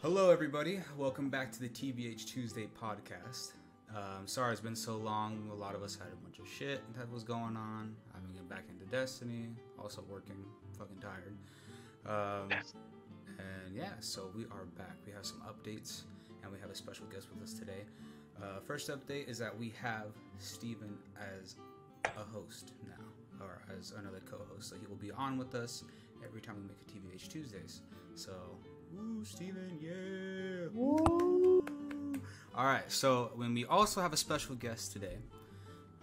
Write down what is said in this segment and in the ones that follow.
Hello, everybody. Welcome back to the TBH Tuesday podcast. Um, sorry it's been so long. A lot of us had a bunch of shit that was going on. Been getting back into Destiny, also working, fucking tired. Um, and yeah, so we are back. We have some updates, and we have a special guest with us today. Uh, first update is that we have Steven as a host now, or as another co-host. So he will be on with us every time we make a TBH Tuesdays. So, woo, Steven, yeah! Woo! All right, so when we also have a special guest today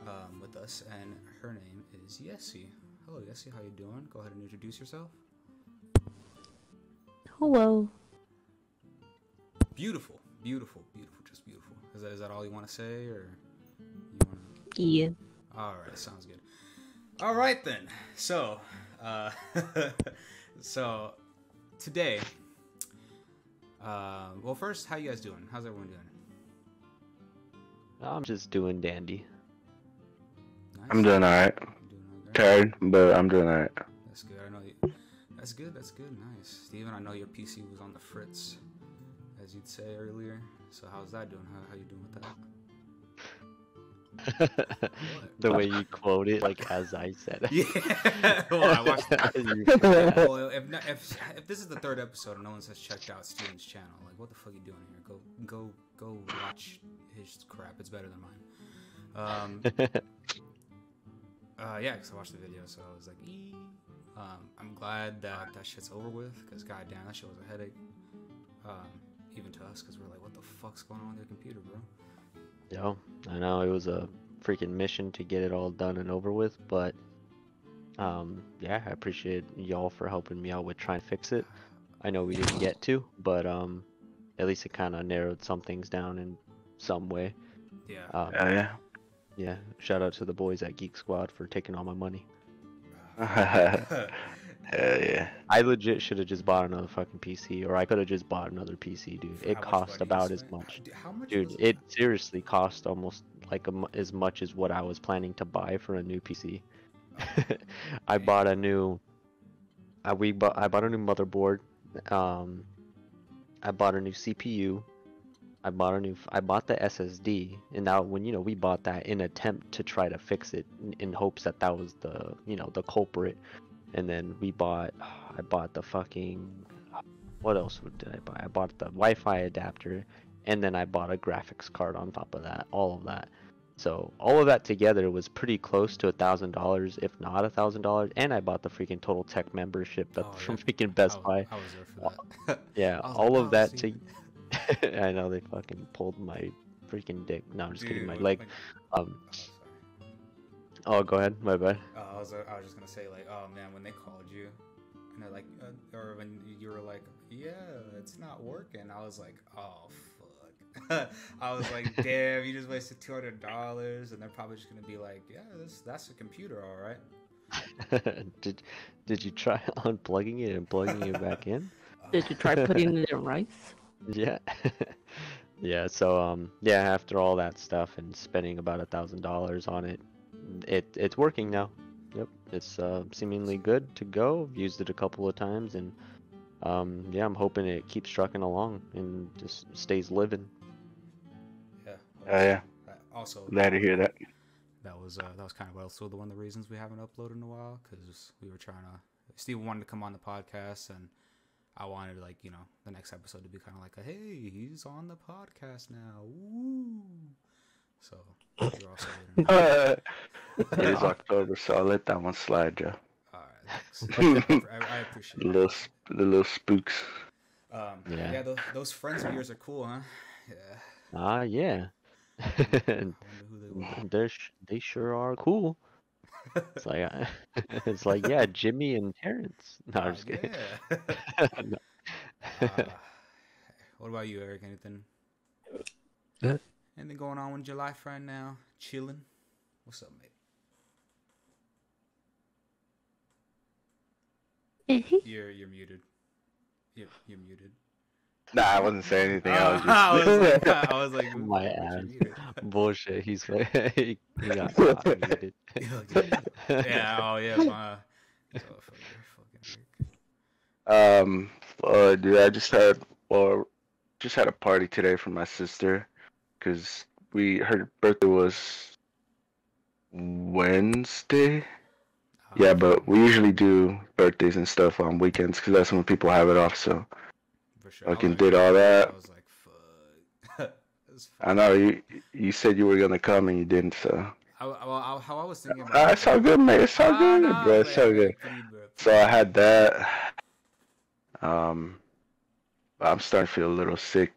um, with us, and her name is Yessie. Hello, Yessie. How you doing? Go ahead and introduce yourself. Hello. Beautiful, beautiful, beautiful, just beautiful. Is that is that all you want to say, or you want? Yeah. All right, sounds good. All right then. So, uh, so today, uh, well, first, how you guys doing? How's everyone doing? I'm just doing dandy. Nice. I'm doing alright. Doing all right? Tired, but I'm doing alright. That's good. I know. You, that's good. That's good. Nice, Steven. I know your PC was on the fritz, as you'd say earlier. So how's that doing? How how you doing with that? the way you quote it, like as I said. it. Yeah. well, I watched. Well, if, not, if if this is the third episode and no one has checked out Steven's channel, like what the fuck are you doing here? Go go go watch his crap. It's better than mine. Um, uh, yeah, because I watched the video, so I was like, ee. Um, I'm glad that that shit's over with, because goddamn, that shit was a headache. Um, even to us, because we're like, what the fuck's going on with your computer, bro? Yo, I know it was a freaking mission to get it all done and over with, but um, yeah, I appreciate y'all for helping me out with trying to fix it. I know we didn't get to, but um, at least it kind of narrowed some things down in some way. Yeah. Um, Oh yeah. yeah, shout out to the boys at Geek Squad for taking all my money. Hell yeah. I legit should have just bought another fucking PC, or I could have just bought another PC, dude. For It how cost about as much. D- How much? Dude, was it seriously cost almost like a as much as what I was planning to buy for a new PC. I bought a new, I we bought I bought a new motherboard. Um, I bought a new CPU. I bought a new. I bought the SSD, and now when you know we bought that in attempt to try to fix it in, in hopes that that was the you know the culprit, and then we bought. I bought the fucking. What else would- did I buy? I bought the Wi-Fi adapter, and then I bought a graphics card on top of that. All of that. So all of that together was pretty close to a thousand dollars, if not a thousand dollars. And I bought the freaking Total Tech membership Oh, from yeah. freaking Best I was, Buy. I was there for that. Yeah, all like, of "Oh, that to. I know they fucking pulled my freaking dick. No, I'm just kidding. My leg. like- Um. Oh. Go ahead. My bad. Uh, I was I was just gonna say like, oh man, when they called you, and they're like, uh, or when you were like, yeah, it's not working. I was like, oh fuck. I was like, damn, you just wasted two hundred dollars, and they're probably just gonna be like, yeah, that's that's a computer, all right. did Did you try unplugging it and plugging it back in? Did you try putting it in rice? Yeah. yeah. So um yeah, after all that stuff and spending about a thousand dollars on it, it it's working now. Yep, it's uh, seemingly good to go. I've used it a couple of times and um yeah, I'm hoping it keeps trucking along and just stays living. Yeah. Oh yeah. Uh, Also, Glad to hear that. that was uh, that was kind of also the one of the reasons we haven't uploaded in a while because we were trying to. Steve wanted to come on the podcast, and I wanted like you know the next episode to be kind of like a hey, he's on the podcast now. Woo! So you're also it is October, so I'll let that one slide, Joe. All right. I, I appreciate The it. little, sp- the little spooks. Um, yeah, Yeah. those, those friends of yours are cool, huh? Yeah. Ah, yeah. I wonder who they they're sh- they sure are cool. It's like uh, it's like yeah, Jimmy and Terrence. No, I'm Ah, just kidding. yeah. No. Uh, what about you, Erik? Anything? Uh. Anything going on with your life right now? Chilling? What's up, mate? You're you're muted. You're, you're muted. Nah, I wasn't saying anything. I was Uh, I was just. like, I was like, My ass. Bullshit. He's he, he got muted. yeah. Oh yeah. My, oh, fucking um, uh, dude, I just had or just had a party today for my sister, cause we her birthday was Wednesday. Yeah, but we usually do birthdays and stuff on weekends, cause that's when people have it off. So for sure. I fucking did all that. I was like, fuck. Was I know you you said you were gonna come and you didn't. So I, I, I- how I was thinking about uh, it's all good, man. It's all Nah, good, nah, bro. It's all good. So I had that. Um, I'm starting to feel a little sick.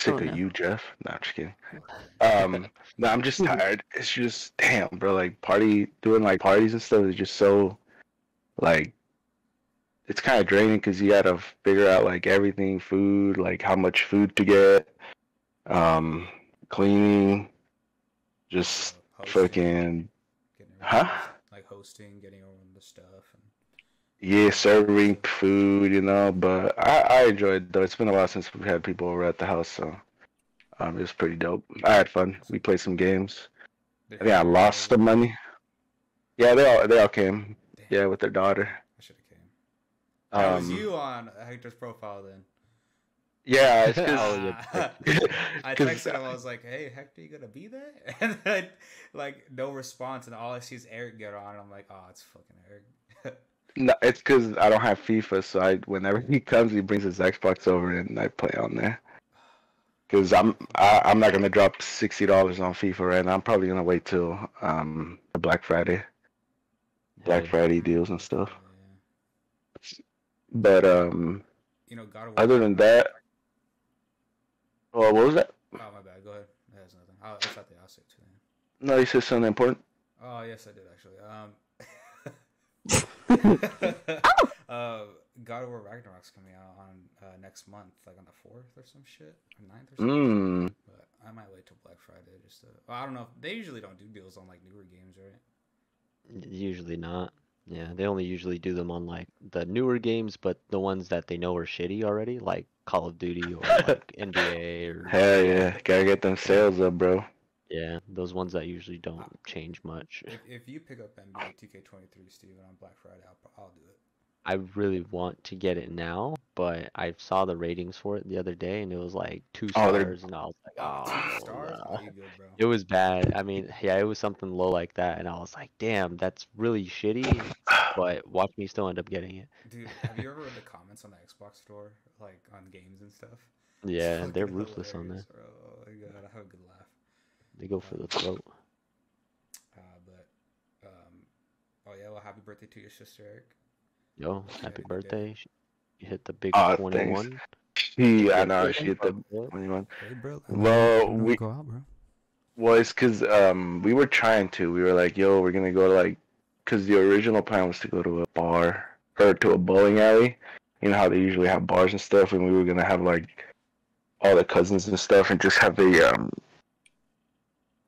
Sick Oh, of no. you, Jeff. No, I'm just kidding. Um, no, I'm just tired. It's just damn, bro. Like party, doing like parties and stuff is just so, like, it's kind of draining because you gotta figure out like everything, food, like how much food to get, um, cleaning, just Uh, hosting, fucking, getting huh? Like hosting, getting over the stuff. Yeah, serving food, you know, but I, I enjoyed it though. It's been a while since we've had people over at the house, so um, it was pretty dope. I had fun. We played some games. I think I lost some money. Yeah, they all they all came. Damn, Yeah, with their daughter. I should have came. That was Um, you on Hector's profile then. Yeah, it's. I texted him. I was like, "Hey, Hector, you gonna be there?" And then, like, no response, and all I see is Erik get on. And I'm like, "Oh, it's fucking Erik." No, it's because I don't have FIFA, so I whenever he comes, he brings his Xbox over and I play on there. Because I'm I, I'm not gonna drop sixty dollars on FIFA right now. I'm probably gonna wait till um the Black Friday, Black Yeah. Friday deals and stuff. Yeah. But um, You know, God other than that, oh, what was that? Oh my bad. Go ahead. That's nothing. I'll, it's not the I'll say it to them. No, you said something important. Oh yes, I did actually. Um, uh, God of War Ragnarok's coming out on uh, next month, like on the fourth or some shit, or 9th or something. Mm. But I might wait till Black Friday just to. Well, I don't know. They usually don't do deals on like newer games, right? Usually not. Yeah, they only usually do them on like the newer games, but the ones that they know are shitty already, like Call of Duty or like NBA or Hell yeah, gotta get them sales up, bro. Yeah, those ones that usually don't uh, change much. If, if you pick up NBA 2K23, Steven, on Black Friday, I'll, I'll do it. I really want to get it now, but I saw the ratings for it the other day and it was like two oh, they're- stars, and I was like, oh, Two stars? nah." Oh, good, bro. It was bad. I mean, yeah, it was something low like that, and I was like, damn, that's really shitty. But watch me still end up getting it. Dude, have you ever read the comments on the Xbox store, like on games and stuff? Yeah, they're ruthless on that. Bro. Oh my god, I have a good laugh. They go for the throat. Uh, but, um, oh yeah, well, happy birthday to your sister, Erik. Yo, happy you birthday. You hit the big Aw, thanks. 21. Yeah, I know. She hit the 21. Hey, bro. Well, we- go out, bro. Well, it's because um, we were trying to. We were like, yo, we're gonna go to like, because the original plan was to go to a bar or to a bowling alley. You know how they usually have bars and stuff, and we were gonna have like all the cousins and stuff, and just have a um,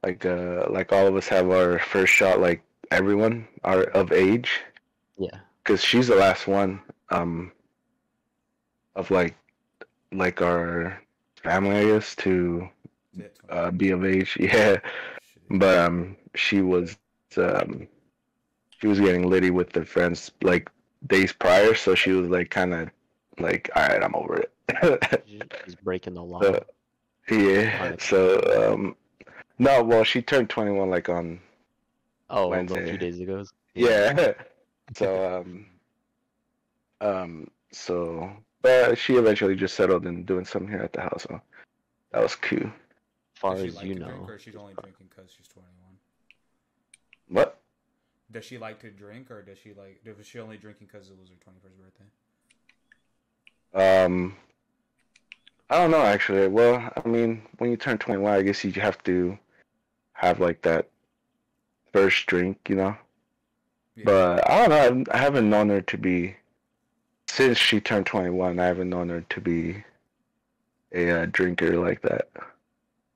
like uh, like all of us have our first shot, like everyone are of age, Yeah. because she's the last one um of like like our family, I guess, to uh, be of age. Yeah. But um she was um she was getting litty with the friends like days prior so she was like kind of like all right i'm over it She's breaking the law. Uh, yeah so um no well she turned 21 like on oh, a Wednesday. few days ago. yeah so um um so but she eventually just settled in doing something here at the house so that was cool As far as like you to drink, know. or she's only drinking because she's 21? what Does she like to drink, or does she like? Was she only drinking because it was her 21st birthday? Um, I don't know actually. Well, I mean, when you turn 21, I guess you have to have like that first drink, you know. Yeah. But I don't know. I'm- haven't known her to be since she turned 21. I haven't known her to be a uh, drinker like that,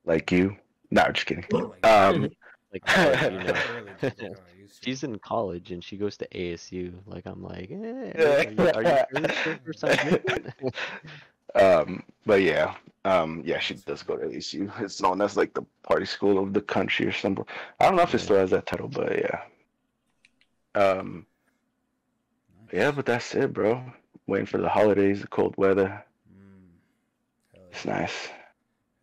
like you. No, I'm just kidding. Like, Um, Like, as you know. not early, just like how I used to. She's in college and she goes to ASU. Like I'm like, eh, are you, are you sure it's your first time drinking? um, but yeah, um, yeah, she does go to ASU. It's known as like the party school of the country or something. I don't know if it still has that title, but yeah. Um, Nice. yeah, but that's it, bro. Waiting for the holidays, the cold weather. Mm. Hell It's nice.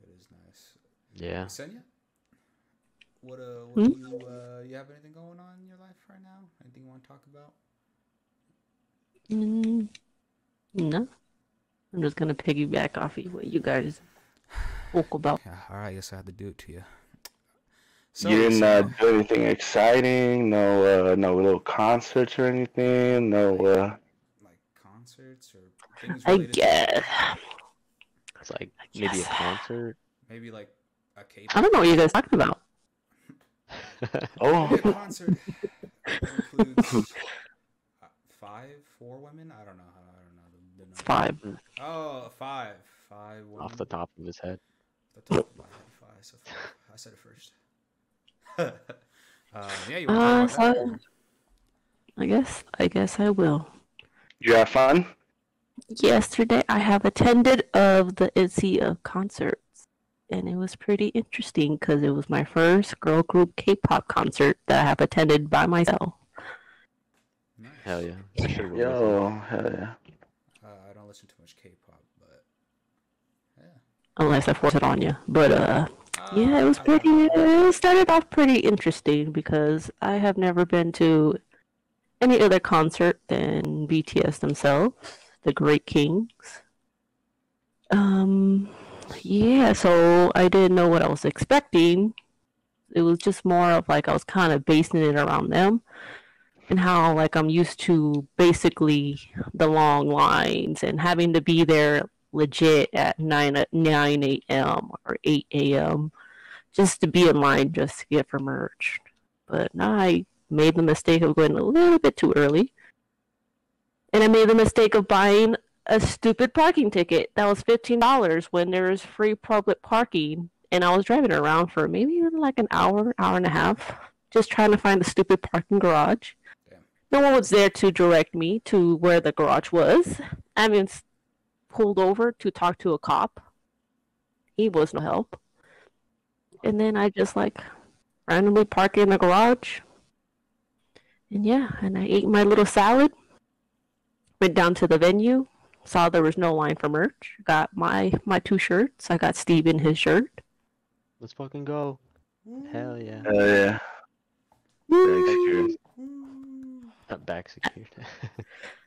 It is nice. Yeah. Senya, what uh, what Hmm? do you uh, you have anything going on in your life right now? Anything you want to talk about? Mm, no. I'm just gonna piggyback off of what you guys spoke about. Yeah, all right. I guess I have to do it to you. you didn't uh, do anything exciting? No, uh, no little concerts or anything? No, uh, like concerts or things I related to- guess. It's like maybe a concert. maybe like a K. I don't know what you guys talking about. oh, Maybe a concert includes uh, five, four women. I don't know. I don't know the, the It's number. Five. Oh, five, five women. Off the top of his head. The top of my head, five. So five. I said it first. um, yeah, you Uh, want to talk so- I guess. I guess I will. you have fun? Yesterday, I have attended of the ITZY of concerts, and it was pretty interesting because it was my first girl group K-pop concert that I have attended by myself. Nice. Hell yeah. I should have Yo, hell yeah. Uh, I don't listen to much K-pop, but yeah. Unless I force it on you, but uh, yeah, it Uh, was I- pretty. It started off pretty interesting because I have never been to any other concert than BTS themselves, the Great Kings. Um, yeah, so I didn't know what I was expecting. It was just more of like I was kind of basing it around them and how like I'm used to basically the long lines and having to be there legit at 9 at 9 a.m. or 8 a.m. just to be in line just to get for merch. But now I made the mistake of going a little bit too early. And I made the mistake of buying a stupid parking ticket that was $15 when there was free public parking. And I was driving around for maybe like an hour, hour and a half, just trying to find a stupid parking garage. Damn. No one was there to direct me to where the garage was. I mean, pulled over to talk to a cop. He was no help. And then I just like randomly parked in the garage. And yeah, and I ate my little salad. Went down to the venue, saw there was no line for merch. Got my my two shirts. I got Steve in his shirt. Let's fucking go. Hell yeah. Hell yeah. Very good. Not back secured.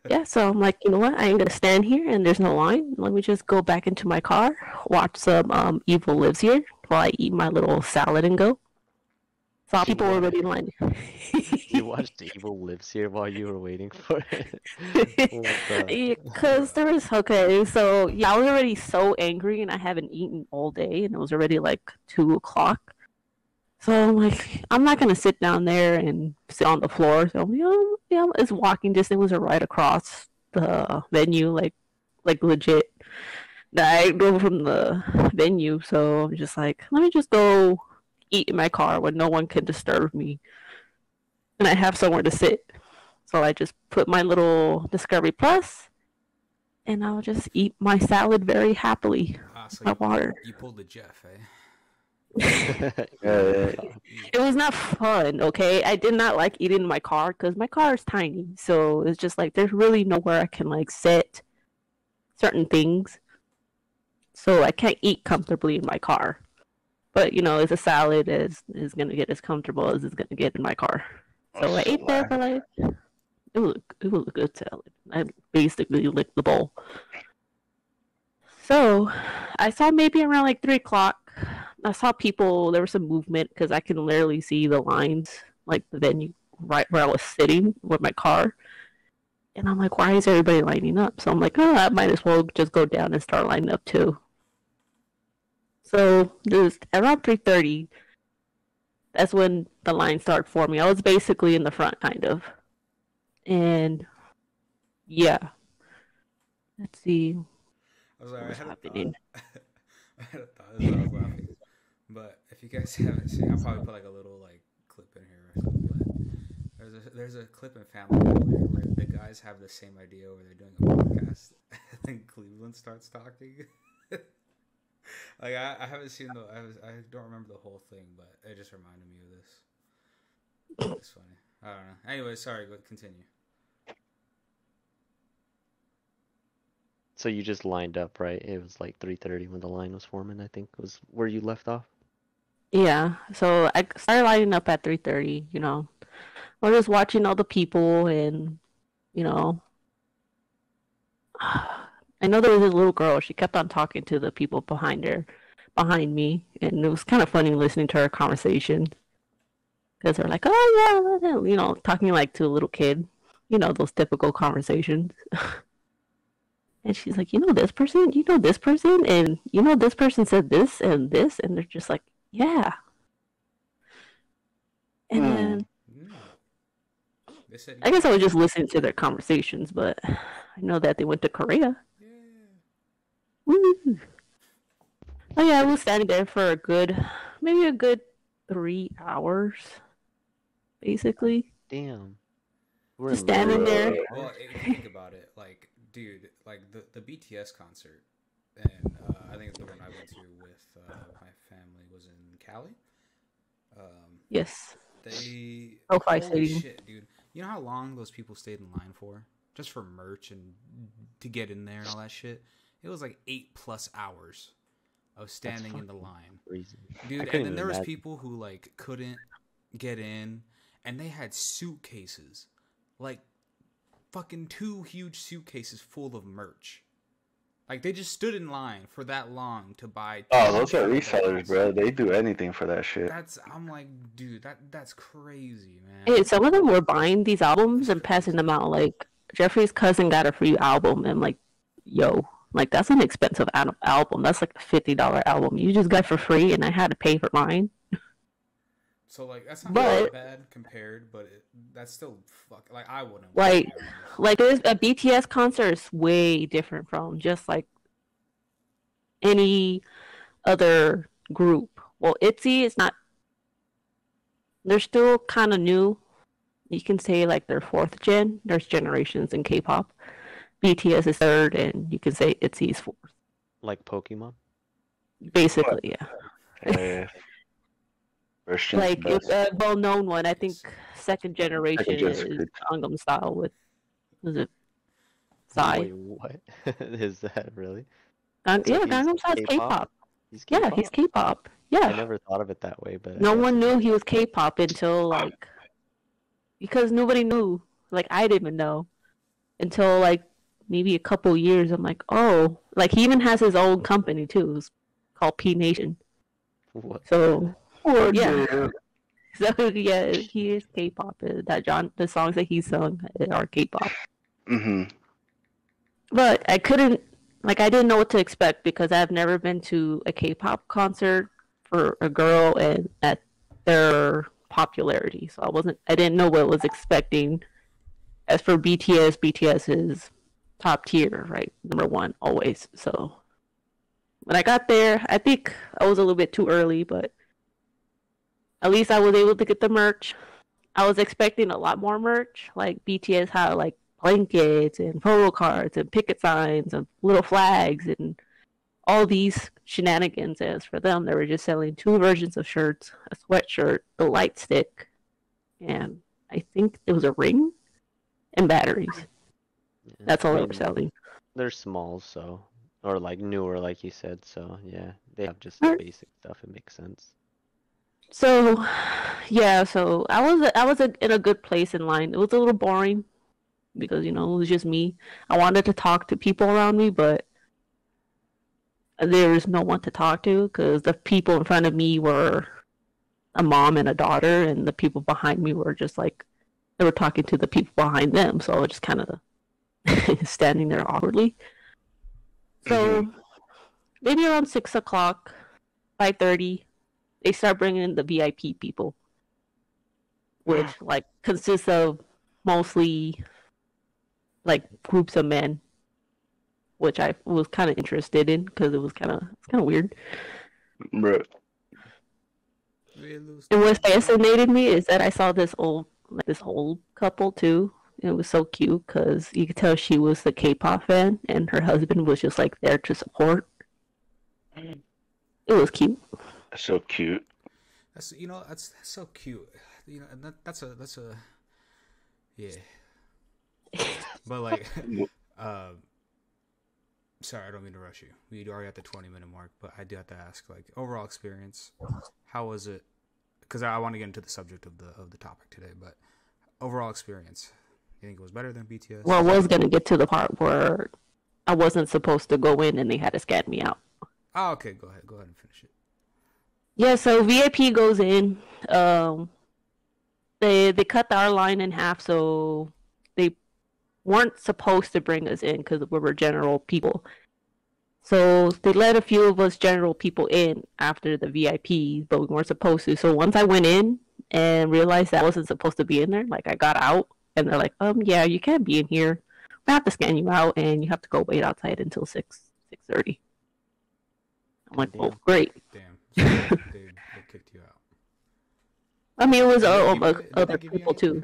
Yeah, so I'm like, you know what? I ain't gonna stand here and there's no line. Let me just go back into my car, watch some um Evil Lives Here while I eat my little salad and go. Saw people Wow. already in line. you watched Evil Lives Here while you were waiting for it. What the- Because there was okay, so yeah, I was already so angry and I haven't eaten all day and it was already like two o'clock. So I'm like, I'm not gonna sit down there and sit on the floor. So you yeah, yeah, it's walking distance. It was right across the venue, like like legit. I go from the venue, so I'm just like, let me just go eat in my car where no one can disturb me, and I have somewhere to sit. So I just put my little Discovery Plus, and I'll just eat my salad very happily. Ah, so My you, water. you pulled the Jeff, eh? It was not fun, okay? I did not like eating in my car because my car is tiny. So it's just like there's really nowhere I can like sit certain things. So I can't eat comfortably in my car. But you know, it's a salad is is gonna get as comfortable as it's gonna get in my car. So oh, I ate there for like it was it was a good salad. I basically licked the bowl. So I saw maybe around like three o'clock. I saw people. There was some movement because I can literally see the lines, like the venue right where I was sitting with my car. And I'm like, why is everybody lining up? So I'm like, oh, I might as well just go down and start lining up too. So just around three thirty, that's when the line started forming. I was basically in the front, kind of. And yeah, let's see. I was like, I What's had a happening? thought. I had a thought I was laughing. But if you guys haven't seen, I'll probably put like a little like clip in here or something. But there's a there's a clip in Family Guy where, the guys have the same idea where they're doing a podcast, and Cleveland starts talking. like I, I haven't seen the I was I don't remember the whole thing, but it just reminded me of this. It's funny. I don't know. Anyway, sorry, but continue. So you just lined up, right? It was like 3:30 when the line was forming. I think was where you left off. Yeah, so I started lining up at 3:30, you know. I was just watching all the people and, you know, I know there was this little girl, she kept on talking to the people behind her, behind me, and it was kind of funny listening to her conversation. Because they're like, oh yeah, you know, talking like to a little kid, you know, those typical conversations. And she's like, you know this person, you know this person, and you know this person said this and this, and they're just like, yeah. And Hmm. then Mm. I guess I was just listening to their conversations, but I know that they went to Korea. yeah. Woo! Oh yeah, I was standing there for a good, maybe a good three hours, basically. Damn. We're Just standing London. there. Well, if you think about it, like, dude, like the the BTS concert, and uh, I think the one I went to with uh, my family was in Cali. Um, Yes. they SoFi holy Stadium. shit, dude. You know how long those people stayed in line for just for merch and to get in there and all that shit. It was like eight plus hours of standing in the line. Crazy. dude. And then even there was imagine. people who like couldn't get in, and they had suitcases, like fucking two huge suitcases full of merch. Like they just stood in line for that long to buy. Oh, those are resellers, bags. bro. They do anything for that shit. That's I'm like, dude, that that's crazy, man. Hey, some of them were buying these albums and passing them out. Like Jeffrey's cousin got a free album, and like, yo, like that's an expensive al- album. That's like a fifty dollar album you just got for free, and I had to pay for mine. So like that's not But- that bad compared, but it, that's still fuck. Like I wouldn't. Like- Like this, a BTS concert is way different from just like any other group. Well, ITZY is not. They're still kind of new. You can say like they're fourth gen. There's generations in K-pop. BTS is third, and you can say ITZY is fourth. Like Pokemon. Basically, yeah. Yeah. First gen's Like best. it's a well-known one. I think second generation gen's is good. Gangnam Style with was it Psy? Wait, what? Is that really? Gang- So yeah, he's Gangnam Style's K-pop? K-pop. He's Yeah, he's K-pop? K-pop. Yeah. I never thought of it that way, but no one knew he was K-pop until like because nobody knew. Like I didn't even know until like maybe a couple years. I'm like, oh, like he even has his own company too. It's called P Nation. What? So Oh, yeah. so yeah, he is K-pop. Uh, That John, the songs that he sung are K-pop. Mm-hmm. But I couldn't, like, I didn't know what to expect because I've never been to a K-pop concert for a girl and at their popularity. So I wasn't, I didn't know what I was expecting. As for BTS, BTS is top tier, right? Number one, always. So when I got there, I think I was a little bit too early, but at least I was able to get the merch. I was expecting a lot more merch. Like BTS had like blankets and photo cards and picket signs and little flags and all these shenanigans. As for them, they were just selling two versions of shirts, a sweatshirt, a light stick, and I think it was a ring and batteries. Yeah, That's all they were selling. They're small, so or like newer, like you said. So yeah, they have just the basic stuff. It makes sense. So, yeah, so I was I was in a good place in line. It was a little boring because you know it was just me. I wanted to talk to people around me, but there was no one to talk to because the people in front of me were a mom and a daughter, and the people behind me were just like they were talking to the people behind them. So I was just kind of standing there awkwardly. So mm-hmm. maybe around six o'clock, five thirty, they start bringing in the VIP people, which like consists of mostly like groups of men, which I was kind of interested in because it was kind of it's kind of weird. Bro. And what fascinated me is that I saw this old like this old couple too. It was so cute because you could tell she was the K-pop fan, and her husband was just like there to support. Mm. It was cute. So cute. That's you know that's, that's so cute. You know and that, that's a that's a yeah. But like, uh, sorry, I don't mean to rush you. We already at the 20 minute mark, but I do have to ask, like, overall experience. How was it? Because I want to get into the subject of the of the topic today, but overall experience. You think it was better than BTS? Well, I was gonna get to the part where I wasn't supposed to go in and they had to scan me out. Oh, okay. Go ahead. Go ahead and finish it. Yeah, so VIP goes in. Um, they they cut our line in half, so they weren't supposed to bring us in because we were general people. So they let a few of us general people in after the VIPs, but we weren't supposed to. So once I went in and realized that I wasn't supposed to be in there, like I got out, and they're like, "Um, yeah, you can't be in here. We have to scan you out, and you have to go wait outside until six six thirty. I'm like, "Oh, great." Damn. So they, they, they kicked you out. I mean, it was Did they give you- did they other people too.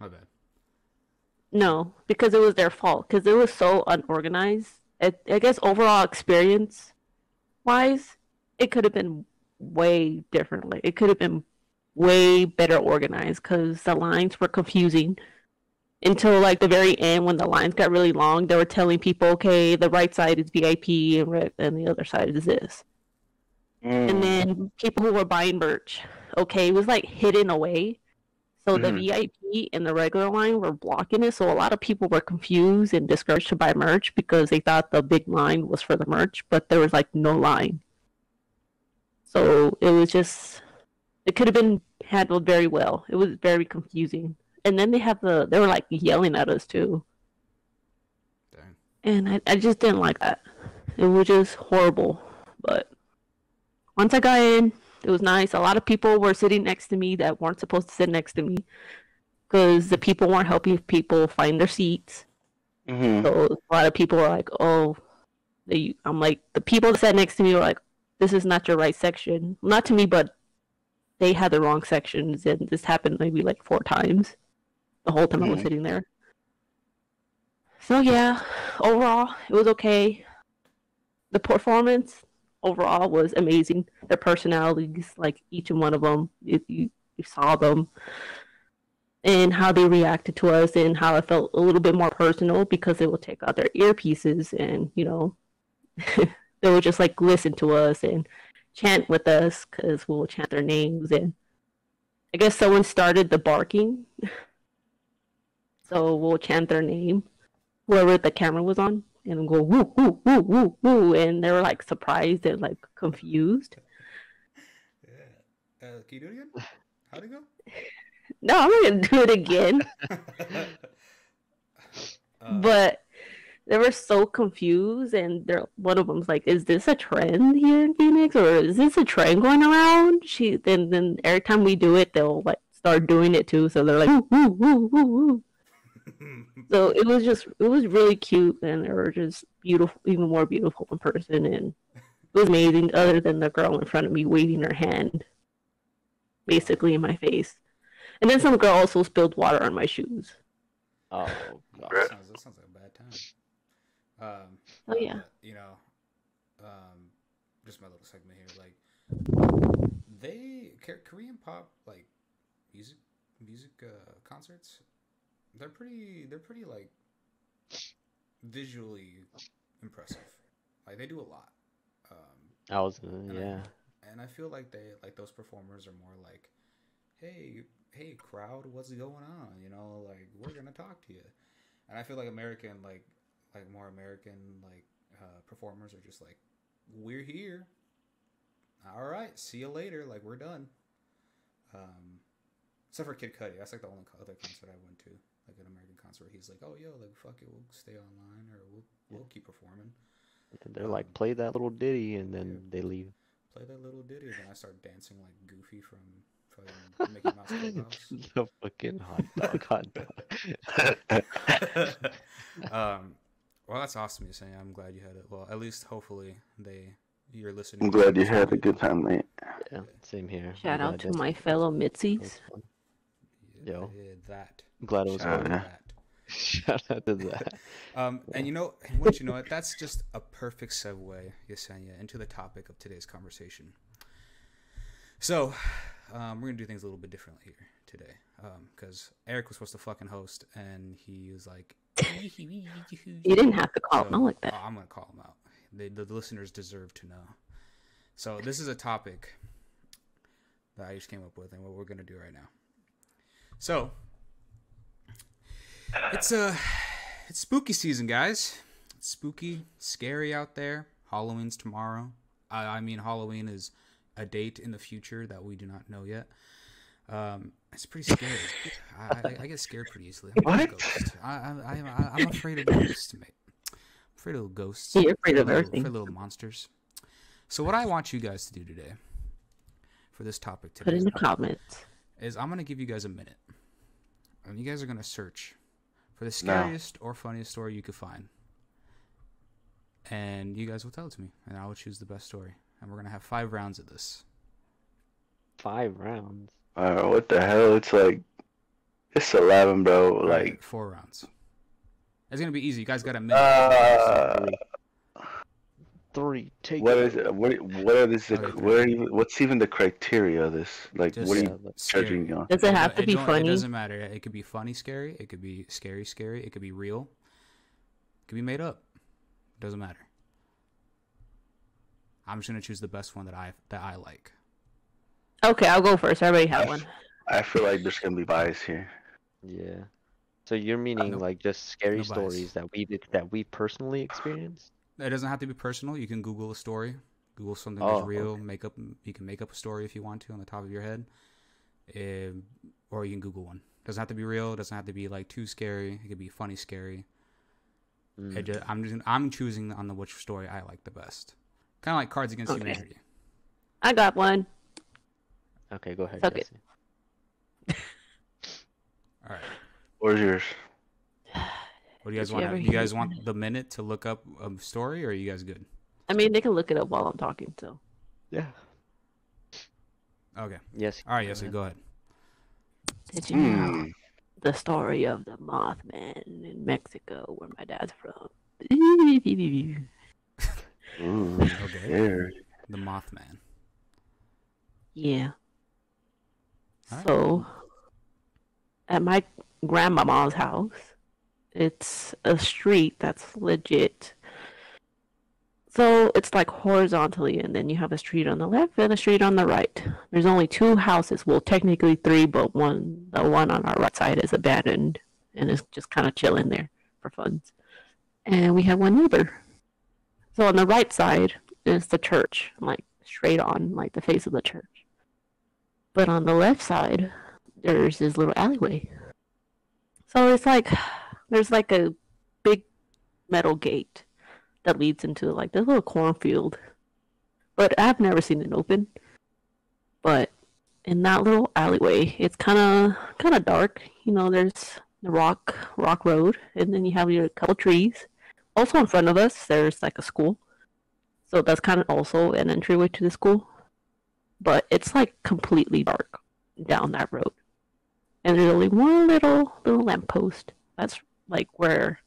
My bad. No, because it was their fault. Because it was so unorganized. It, I guess overall experience wise, it could have been way differently. It could have been way better organized because the lines were confusing until like the very end when the lines got really long. They were telling people, okay, the right side is VIP and, red, and the other side is this. Mm. And then people who were buying merch, okay, it was like hidden away. So the Mhm. VIP and the regular line were blocking it. So a lot of people were confused and discouraged to buy merch because they thought the big line was for the merch, but there was like no line. So it was just, it could have been handled very well. It was very confusing. And then they have the, they were like yelling at us too. Dang. And I, I just didn't like that. It was just horrible. But once I got in, it was nice. A lot of people were sitting next to me that weren't supposed to sit next to me because the people weren't helping people find their seats. Mhm. So a lot of people were like, "Oh," they, I'm like, the people that sat next to me were like, "This is not your right section." Not to me, but they had the wrong sections, and this happened maybe like four times the whole time I was Mhm. sitting there. So yeah, overall it was okay. The performance overall was amazing. Their personalities, like each and one of them, you, you, you saw them and how they reacted to us and how it felt a little bit more personal because they will take out their earpieces and you know they would just like listen to us and chant with us because we'll chant their names and i guess someone started the barking so we'll chant their name whoever the camera was on and go woo woo woo woo woo and they were like surprised and like confused Yeah. Uh, can you do it again? How'd it go? no i'm not gonna do it again Uh, but they were so confused and they're one of them's like is this a trend here in phoenix or is this a trend going around she then then every time we do it they'll like start doing it too so they're like woo woo woo woo woo so it was just it was really cute and they were just beautiful even more beautiful in person and it was amazing other than the girl in front of me waving her hand basically in my face and then some girl also spilled water on my shoes Oh, that sounds, that sounds like a bad time. Um, Oh, yeah. but, you know, um, just my little segment here. Like, they K- Korean pop like music music uh, concerts. They're pretty. They're pretty like visually impressive. Like they do a lot. Um, I was, and I- yeah. and I feel like they like those performers are more like, hey, hey, crowd, what's going on? You know, like we're gonna talk to you. And I feel like American, like like more American like uh, performers are just like, we're here. All right, see you later. Like we're done. Um, except for Kid Cudi, that's like the only other concert I went to, like an American concert. Where he's like, oh yo, like fuck it, we'll stay online or we'll we'll keep performing. They're like, um, play that little ditty, and then yeah. they leave. play that little ditty, and then I start dancing like Goofy from fucking Mickey Mouse Clubhouse. the fucking hot dog, hot dog. um, well, that's awesome, you saying. I'm glad you had it. Well, at least hopefully they you're listening. I'm glad you had a good time, mate. yeah, same here. Shout out to my fellow that MIDZYs. Yeah, Yo. yeah, that. I'm glad it was Shout fun. out. that. Shout out to that. Um, and you know, once you know it, that's just a perfect segue, Yesenia, into the topic of today's conversation. So, um, we're gonna do things a little bit differently here today, because Erik was supposed to fucking host, and he was like, You didn't have to call him out like that. Oh, I'm gonna call him out. The, the listeners deserve to know. So this is a topic that I just came up with, and what we're gonna do right now. So it's uh it's spooky season, guys. It's spooky, scary out there. Halloween's tomorrow. I, I mean, Halloween is a date in the future that we do not know yet. Um, it's pretty scary. I, I, I get scared pretty easily. I'm a What? ghost. I, I, I, I'm afraid of ghosts, mate. I'm afraid of ghosts. You're afraid of little, everything. afraid of little monsters. So what I want you guys to do today, for this topic today, Put in the comments. is I'm gonna give you guys a minute, and you guys are gonna search for the No. scariest or funniest story you could find, and you guys will tell it to me, and I will choose the best story, and we're gonna have five rounds of this. Five rounds. Uh, what the hell? It's like it's eleven, bro. All right, Like, four rounds. It's gonna be easy. You guys got a minute. uh, Three. Take what it. is what? What are this? Oh, okay, What are even, what's even the criteria of this? Like, Just- what are you but- judging on? Does it have It to be don't- It funny? doesn't matter. It could be funny, scary. It could be scary, scary. It could be real. It could be made up. Doesn't matter. I'm just gonna choose the best one that I that I like. Okay, I'll go first. I already have one. I feel like there's gonna be bias here. Yeah. So you're uh, meaning no- like just scary no bias. stories that we did that we personally experienced? It doesn't have to be personal. You can Google a story. Google something Oh, that's real. Make up. You can make up a story if you want to on the top of your head, Um or you can Google one. Doesn't have to be real. It doesn't have to be like too scary. It could be funny, scary. Mm. It ju- I'm just, I'm choosing on the which story I like the best. Kind of like Cards Against Okay. Humanity. I got one. Okay, go ahead, Suck it. Jesse. All right. Where's yours? What do you guys Did you want? ever You guys that? want the minute to look up a story, or are you guys good? I mean, they can look it up while I'm talking. So Yeah. Okay. Yes. All right, yes, go ahead. did you know Hmm. the story of the Mothman in Mexico, where my dad's from? Ooh, Okay. scary. The Mothman. Yeah. Alright. So, at my grandmama's house, it's a street that's legit. So it's like horizontally, and then you have a street on the left and a street on the right. There's only two houses, well, technically three, but one, the one on our right side is abandoned and is just kind of chilling there for funds. And we have one neighbor. So on the right side is the church, like straight on, like the face of the church. But on the left side, there's this little alleyway. So it's like there's like a big metal gate that leads into like this little cornfield. But I've never seen it open. But in that little alleyway, it's kind of kind of dark. You know, there's the rock rock road, and then you have your couple trees. Also in front of us, there's like a school. So that's kind of also an entryway to the school but it's like completely dark down that road. And there's only one little little lamppost. That's like where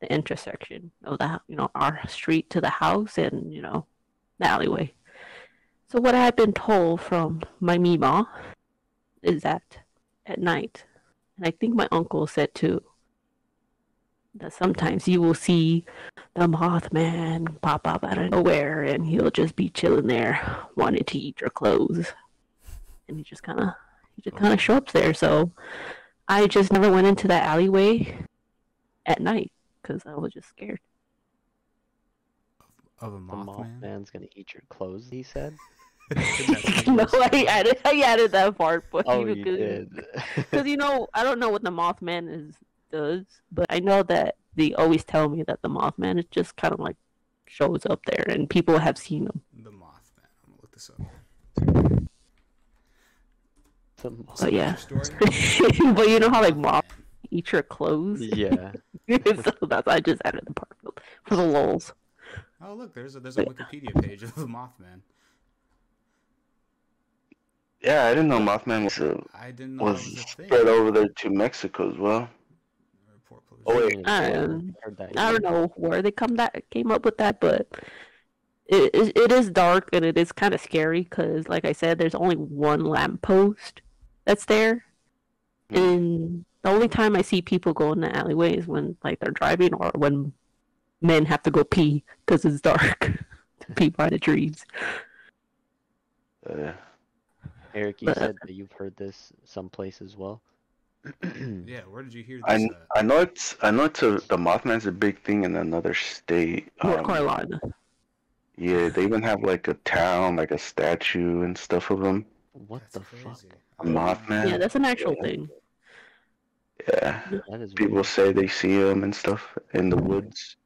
the intersection of the you know our street to the house and you know the alleyway. So what I've been told from my mima is that at night, and I think my uncle said too, that sometimes you will see the Mothman pop up out of nowhere, and he'll just be chilling there, wanting to eat your clothes, and he just kind of, he just kind of show up there. So, I just never went into that alleyway at night because I was just scared. Of a The Mothman. Mothman's gonna eat your clothes. He said. no, I added, I added that part, but Oh, you you did. because you know, I don't know what the Mothman is does, but I know that they always tell me that the Mothman is just kind of like shows up there, and people have seen him. The Mothman. I'm gonna look this up. The Moth- Oh, yeah. Story? but you know how like moth Mothman. eat your clothes? Yeah. so that's I just added the part for, for the lulz. Oh look, there's a there's a Wikipedia page of the Mothman. Yeah, I didn't know Mothman was, uh, I didn't know was was a thing. spread over there to Mexico as well. Oh, wait. I, um. I don't know where they come that came up with that, but it it, it is dark and it is kind of scary because, like I said, there's only one lamppost that's there, Hmm. and The only time I see people go in the alleyway is when like they're driving or when men have to go pee because it's dark. to pee by the trees. Uh, Erik, you But- said that you've heard this someplace as well. Yeah, where did you hear this? I, at? I know it's I know it's a the Mothman's a big thing in another state. North Um, Carolina. Yeah, they even have like a town, like a statue and stuff of him. What That's the crazy. fuck? A Mothman. Yeah, that's an actual thing. Yeah, That is people weird. say they see him and stuff in the woods.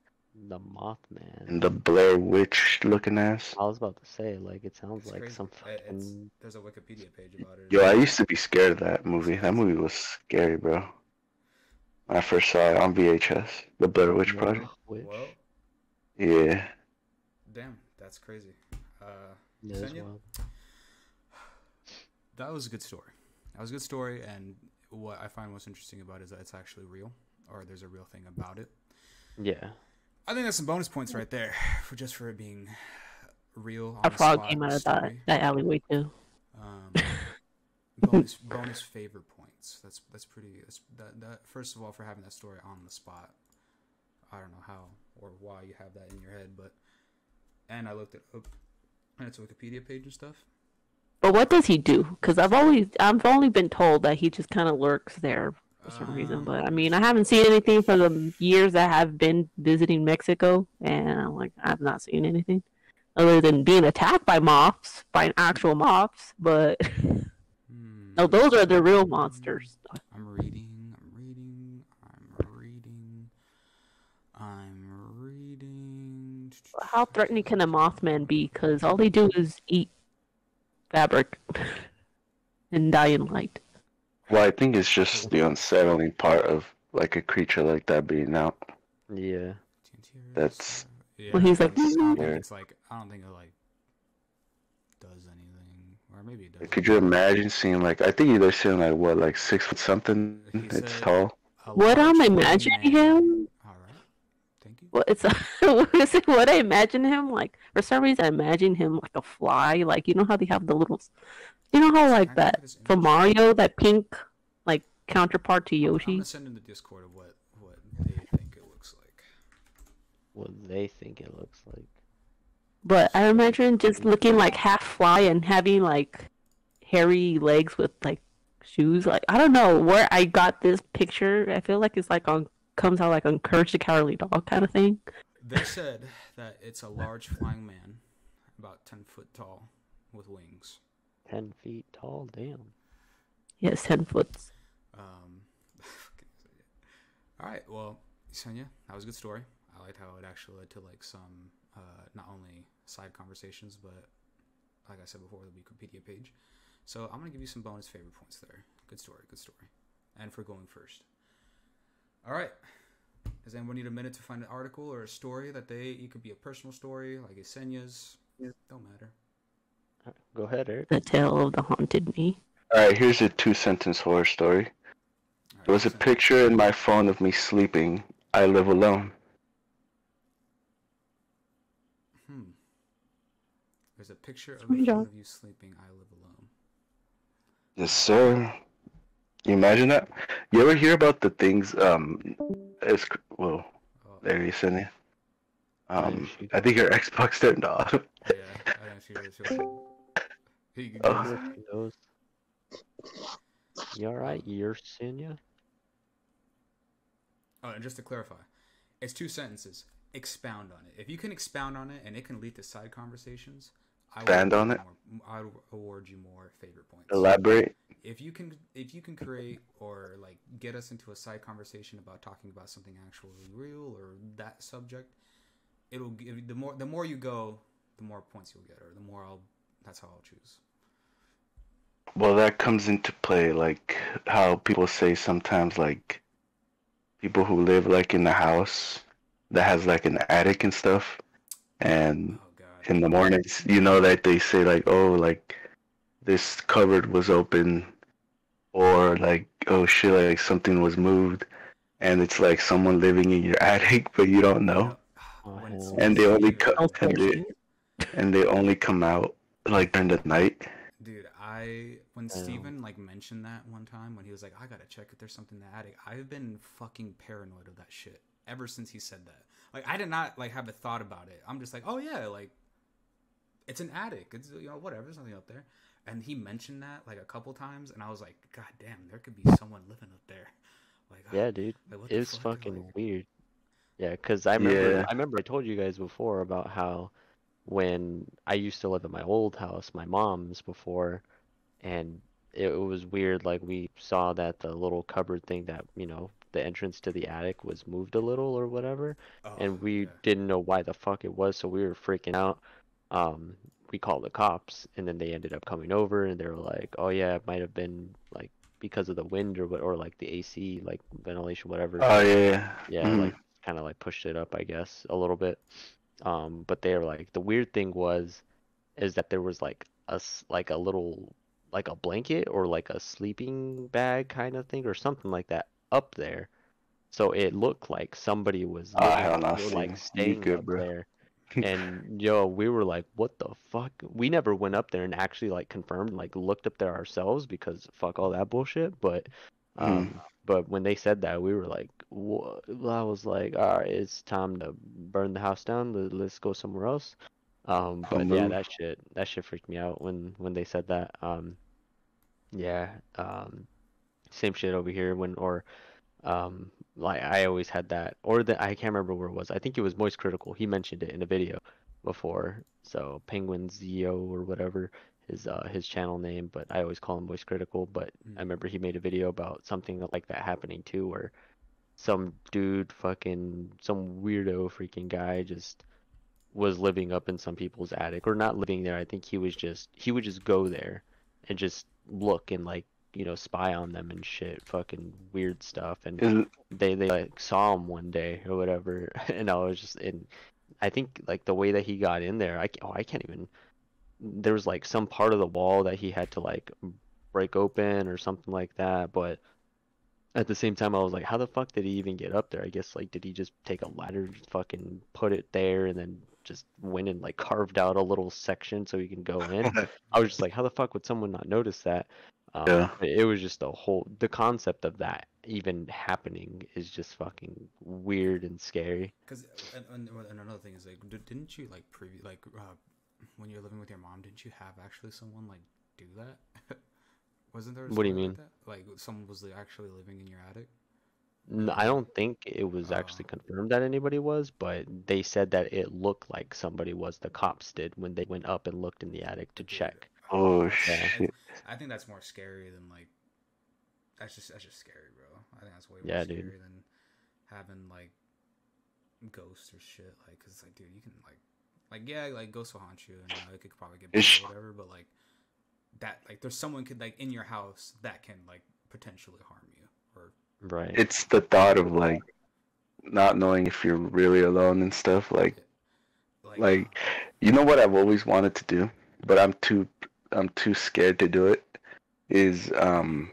the Mothman. And the Blair Witch looking ass. I was about to say, like, it sounds It's like crazy. some I- it's- fucking. there's a Wikipedia page about it. Yo, I used to be scared of that movie. That movie was scary, bro. When I first saw it on VHS, The Blair Witch Project. Witch. Well, Yeah. damn, that's crazy. Uh, Yeah, that's wild. that was a good story. That was a good story, and what I find most interesting about it is that it's actually real, or there's a real thing about it. Yeah. I think that's some bonus points right there for just for it being real. On A the frog came out of that, that alleyway too. Um, bonus bonus favorite points. That's that's pretty. That's, that that first of all for having that story on the spot. I don't know how or why you have that in your head, but and I looked it up, and it's a Wikipedia page and stuff. But what does he do? Because I've always I've only been told that he just kind of lurks there for some reason. Um, But I mean, I haven't seen anything for the years that I've been visiting Mexico, and I'm like, I've not seen anything other than being attacked by moths, by actual moths. But Hmm. no, those are the real monsters. I'm reading. I'm reading. I'm reading. I'm reading. How threatening can a mothman be? Because all they do is eat fabric and die in light. Well, I think it's just the unsettling part of like a creature like that being out. Yeah. That's- Yeah, Well, he's like, don't think mm-hmm. it's like I don't think it like does anything, or maybe it does. Could you imagine seeing like I think they're seeing like what like six foot something? He It's tall. What I'm large imagining him All right, thank you. What it's what is it? What I imagine him like? For some reason, I imagine him like a fly. Like you know how they have the little, you know how like Can I look that for? Mario, that pink like counterpart to Yoshi. I'm Yoshi. gonna send in the Discord of what what they think it looks like. What they think it looks like. But I imagine just looking like half fly and having like hairy legs with like shoes. Like I don't know where I got this picture. I feel like it's like on comes out like on Courage the Cowardly Dog kind of thing. They said that it's a large flying man, about ten foot tall, with wings. Ten feet tall. Damn. Yes, ten foot. Um, all right, well, Sonia, that was a good story. I liked how it actually led to like some uh, not only side conversations, but like I said before, the Wikipedia page. So I'm gonna give you some bonus favorite points there. Good story, good story, and for going first. All right. Does anyone need a minute to find an article or a story that they? It could be a personal story, like Yesenia's. Don't matter. Go ahead, Erik. The tale of the haunted me. All right, here's a two sentence horror story. All right, There was a picture in my phone of me sleeping. I live alone. Hmm. There's a picture of Sweet a job. phone of you sleeping. I live alone. Yes, sir. You imagine that? You ever hear about the things? Um, it's well, Oh, there you send it. Um, shoot. I think your Xbox turned off. yeah, I actually really feel like you can Oh. go- You alright? You're Senya? Oh, and just to clarify, it's two sentences. Expound on it. If you can expound on it and it can lead to side conversations, I Expand award on you More, I award you more favorite points. Elaborate. If you can, if you can create or like get us into a side conversation about talking about something actually real or that subject, it'll give the more the more you go, the more points you'll get, or the more I'll. That's how I'll choose. Well, that comes into play, like how people say sometimes, like people who live like in a house that has like an attic and stuff, and Oh. In the mornings, you know that they say like, oh, like this cupboard was open, or like, oh shit, like something was moved, and it's like someone living in your attic, but you don't know, Oh, and they only Dude, co- and they, and they only come out like during the night. Dude, I I when Damn. Steven like mentioned that one time when he was like, I gotta check if there's something in the attic. I've been fucking paranoid of that shit ever since he said that. Like I did not like have a thought about it. I'm just like, oh yeah, like it's an attic. It's you know whatever. There's nothing up there. And he mentioned that like a couple times, and I was like, God damn, there could be someone living up there. Like Yeah, dude. like, what It's fuck? fucking Like, weird. Yeah, cause I remember Yeah. I remember I told you guys before about how when I used to live at my old house, my mom's before, and it was weird. Like we saw that the little cupboard thing that you know the entrance to the attic was moved a little or whatever, oh, and we yeah. didn't know why the fuck it was, so we were freaking out. Um, we called the cops, and then they ended up coming over, and they were like, "Oh yeah, it might have been like because of the wind or what, or like the AC, like ventilation, whatever." Oh yeah, yeah. Mhm. like kind of like pushed it up, I guess, a little bit. Um, but they were like the weird thing was, is that there was like a like a little like a blanket or like a sleeping bag kind of thing or something like that up there. So it looked like somebody was Oh, living hell no, or like. Staying good, up bro. there. And yo, we were like, what the fuck? We never went up there and actually like confirmed, like looked up there ourselves because fuck all that bullshit. But um, but when they said that, we were like, what? I was like, all right, it's time to burn the house down. let- Let's go somewhere else. Um, but yeah, move. that shit, that shit freaked me out when when they said that. Um, yeah, um, same shit over here when or um like I always had that or the I can't remember where it was. I think it was Moist Critical. He mentioned it in a video before. So Penguinz0 or whatever his uh his channel name, but I always call him Moist Critical, but I Mm. remember he made a video about something like that happening too where some dude fucking some weirdo freaking guy just was living up in some people's attic or not living there. I think he was just he would just go there and just look and like you know spy on them and shit fucking weird stuff. And Is they they like saw him one day or whatever. And I was just and I think like the way that he got in there I oh I can't even there was like some part of the wall that he had to like break open or something like that. But at the same time I was like how the fuck did he even get up there? I guess like did he just take a ladder fucking put it there and then just went and like carved out a little section so he can go in? I was just like how the fuck would someone not notice that um, Yeah. it was just a whole the concept of that even happening is just fucking weird and scary Because and, and, and another thing is like, didn't you like previ- like uh, when you're living with your mom, didn't you have actually someone like do that? Wasn't there? What do you mean? Like, that? like someone was actually living in your attic. I don't think it was actually Oh. confirmed that anybody was, but they said that it looked like somebody was. The cops did when they went up and looked in the attic to Did it? check. Oh, shit. I think that's more scary than like. That's just that's just scary, bro. I think that's way more Yeah, scary dude. than having like ghosts or shit. Like, cause like, dude, you can like, like yeah, like ghosts will haunt you, and uh, it could probably get better or whatever. But like that, like, there's someone could like in your house that can like potentially harm you or Right. It's the thought of like not knowing if you're really alone and stuff. Like, like, like you know what I've always wanted to do, but I'm too I'm too scared to do it. Is um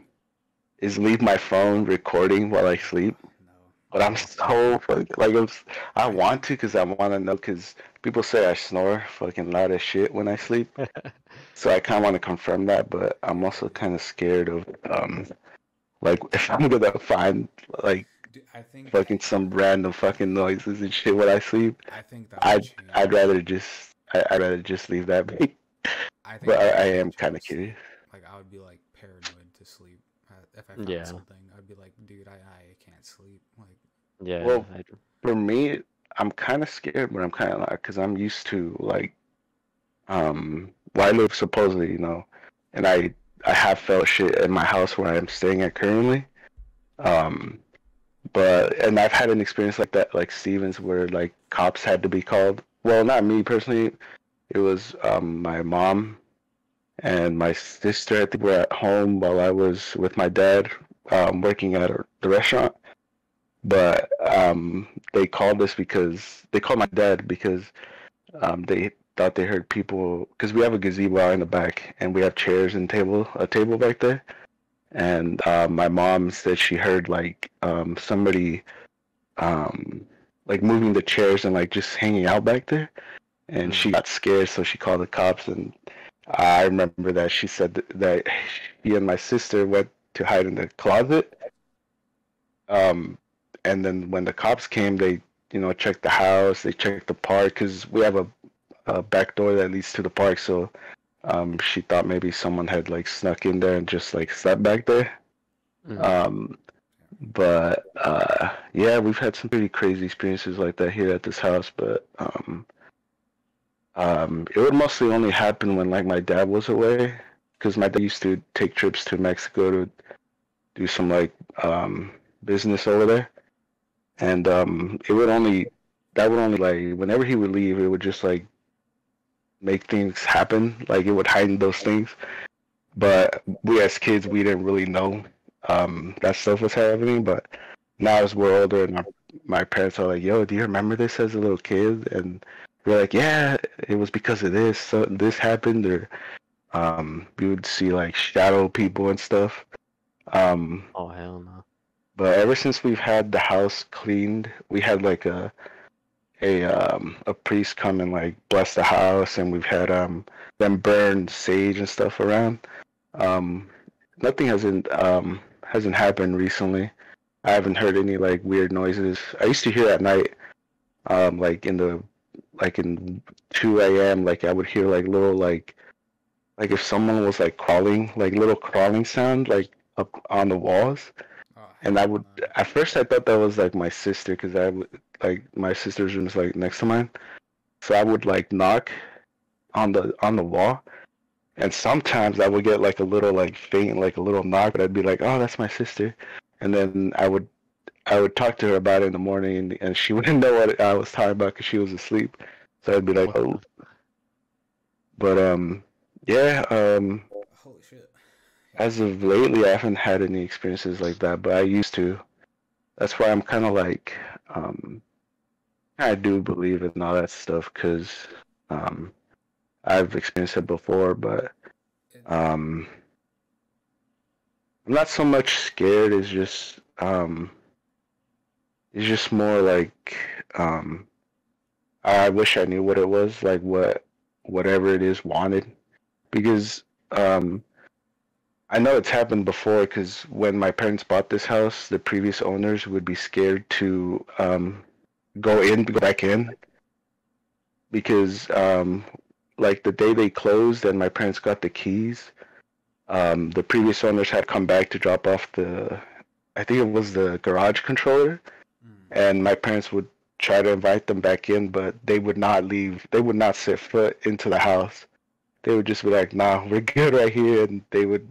is leave my phone recording while I sleep. no. But I'm so like I'm, I want to because I want to know because people say I snore fucking loud as shit when I sleep. So I kind of want to confirm that, but I'm also kind of scared of um like if I'm gonna find like I think fucking some random fucking noises and shit when I sleep. I think that I'd. I'd rather just I, I'd rather just leave that be. I think But I, I am kind of change. curious. Like I would be like paranoid to sleep uh, if I found Yeah. something. I'd be like, dude, I I can't sleep. Like yeah. Well, I, For me, I'm kind of scared, but I'm kind of not because I'm used to like um where I live supposedly, you know, and I I have felt shit in my house where I'm staying at currently. Um, but and I've had an experience like that, like Stevens, where like cops had to be called. Well, not me personally. It was um my mom and my sister. I think were at home while I was with my dad, um, working at the restaurant. But um, they called us because they called my dad because um, they thought they heard people because we have a gazebo out in the back and we have chairs and table a table back there and uh, my mom said she heard like um, somebody um, like moving the chairs and like just hanging out back there and she got scared so she called the cops and I remember that she said that, that she and my sister went to hide in the closet. Um, and then when the cops came, they you know checked the house, they checked the park because we have a, a back door that leads to the park. So um, she thought maybe someone had like snuck in there and just like slept back there. Mhm. Um, but uh, yeah, we've had some pretty crazy experiences like that here at this house. But um, um, it would mostly only happen when like my dad was away, because my dad used to take trips to Mexico to do some like um, business over there, and um, it would only that would only like whenever he would leave, it would just like make things happen. Like it would heighten those things. But we as kids, we didn't really know um, that stuff was happening. But now as we're older and our, my parents are like, "Yo, do you remember this as a little kid?" And we're like, "Yeah, it was because of this. So this happened." Or um, we would see like shadow people and stuff. Um, Oh hell no. but ever since we've had the house cleaned, we had like a a um a priest come and like bless the house, and we've had um them burn sage and stuff around. Um, nothing hasn't um hasn't happened recently. I haven't heard any like weird noises. I used to hear at night, um, like in the like in two a.m. Like I would hear like little like like if someone was like crawling, like little crawling sound like up on the walls. Oh, and I would at first I thought that was like my sister because I would like my sister's room is like next to mine, so I would like knock on the on the wall, and sometimes I would get like a little like faint like a little knock, but I'd be like, oh, that's my sister, and then I would I would talk to her about it in the morning, and, and she wouldn't know what I was talking about because she was asleep, so I'd be like, What oh, but um yeah um Holy shit. as of lately, I haven't had any experiences like that, but I used to. That's why I'm kind of like, um, I do believe in all that stuff because um, I've experienced it before, but um, I'm not so much scared. It's just, um, it's just more like, um, I wish I knew what it was, like what, whatever it is wanted, because, um, I know it's happened before because when my parents bought this house, the previous owners would be scared to um, go in, go back in, because um, like the day they closed and my parents got the keys, um, the previous owners had come back to drop off the, I think it was the garage controller. And my parents would try to invite them back in, but they would not leave. They would not set foot into the house. They would just be like, "Nah, we're good right here," and they would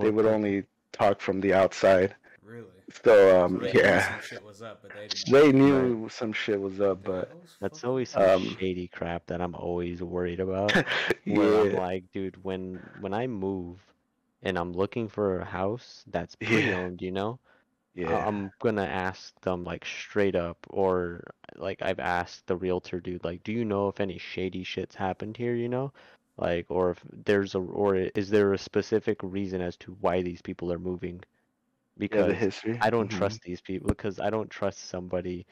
they would the- only talk from the outside. Really? So um, So they knew yeah, Some shit was up, but they didn't. they knew some shit was up, but "Oh, That's always some Um, shady crap that I'm always worried about. yeah. Where I'm like, dude, when when I move and I'm looking for a house that's Yeah. pre-owned, you know, I- yeah, I'm gonna ask them like straight up, or like I've asked the realtor dude, like, do you know if any shady shit's happened here, you know? Like, or if there's a, or is there a specific reason as to why these people are moving? yeah. Because The history. I don't Mhm. trust these people because I don't trust somebody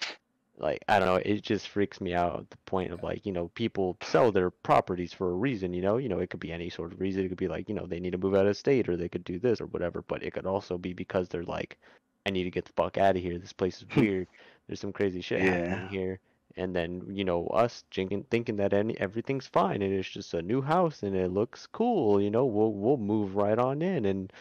like I don't know, it just freaks me out at the point of like, you know, people sell their properties for a reason, you know, you know, it could be any sort of reason. It could be like, you know, they need to move out of state or they could do this or whatever, but it could also be because they're like, I need to get the fuck out of here. This place is weird. There's some crazy shit Yeah. happening here. And then, you know, us thinking thinking that any everything's fine and it's just a new house and it looks cool, you know, we'll we'll move right on in and